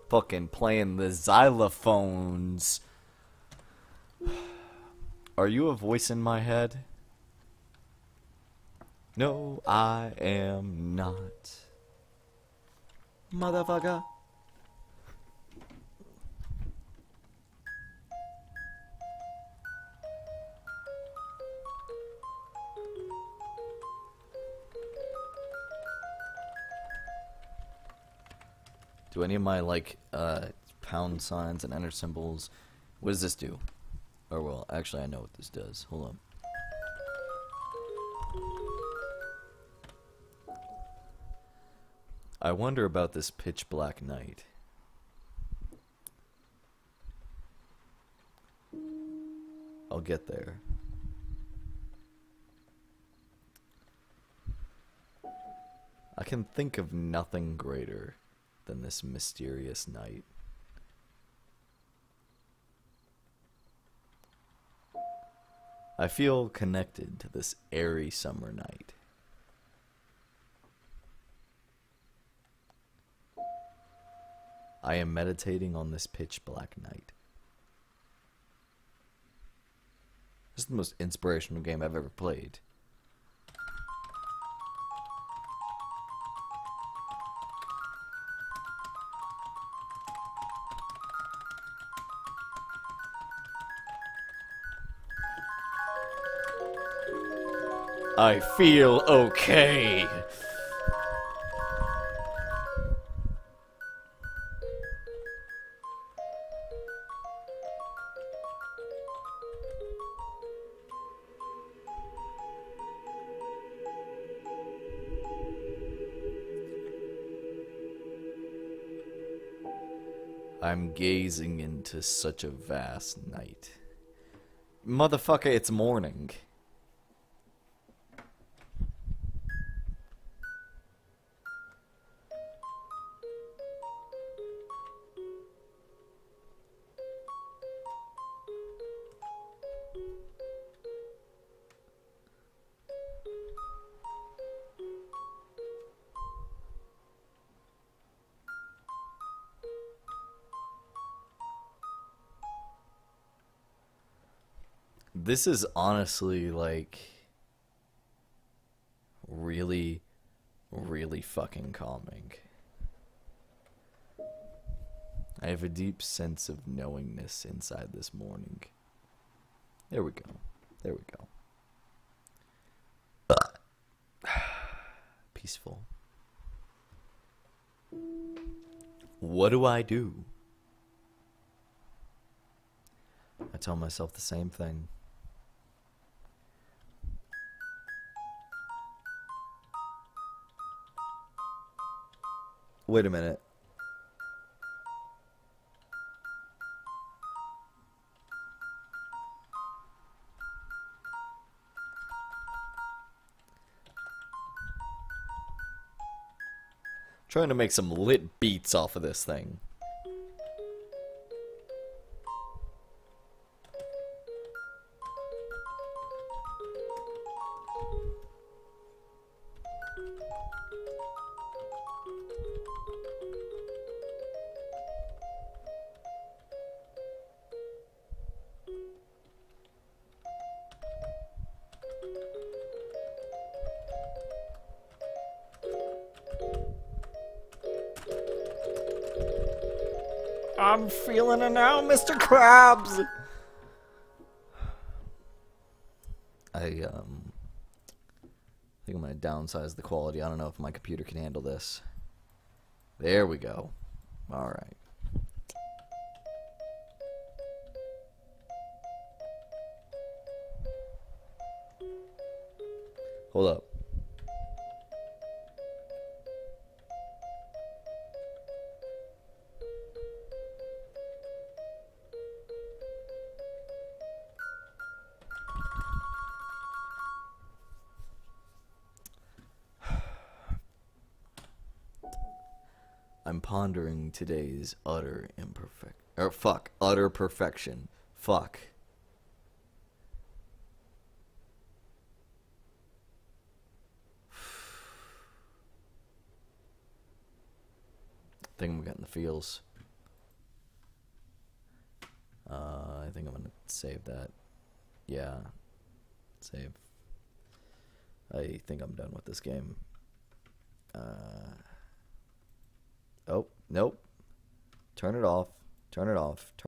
Speaker 1: Fucking playing the xylophones. Are you a voice in my head? No, I am not. Motherfucker. Do any of my like uh pound signs and enter symbols what does this do? Or well, actually I know what this does. Hold on. I wonder about this pitch black night. I'll get there. I can think of nothing greater than this mysterious night. I feel connected to this airy summer night. I am meditating on this pitch black night. This is the most inspirational game I've ever played. I feel okay. I'm gazing into such a vast night. Motherfucker, it's morning. This is honestly like really, really fucking calming. I have a deep sense of knowingness inside this morning. There we go. There we go. Peaceful. What do I do? I tell myself the same thing. Wait a minute. Trying to make some lit beats off of this thing. Feeling now, Mr. Krabs. I um I think I'm gonna downsize the quality. I don't know if my computer can handle this. There we go. All right. Hold up. Pondering today's utter imperfect or fuck, utter perfection. Fuck. I think I'm getting the feels. Uh, I think I'm gonna save that. Yeah, save. I think I'm done with this game. Uh. Oh, nope. Turn it off. Turn it off. Turn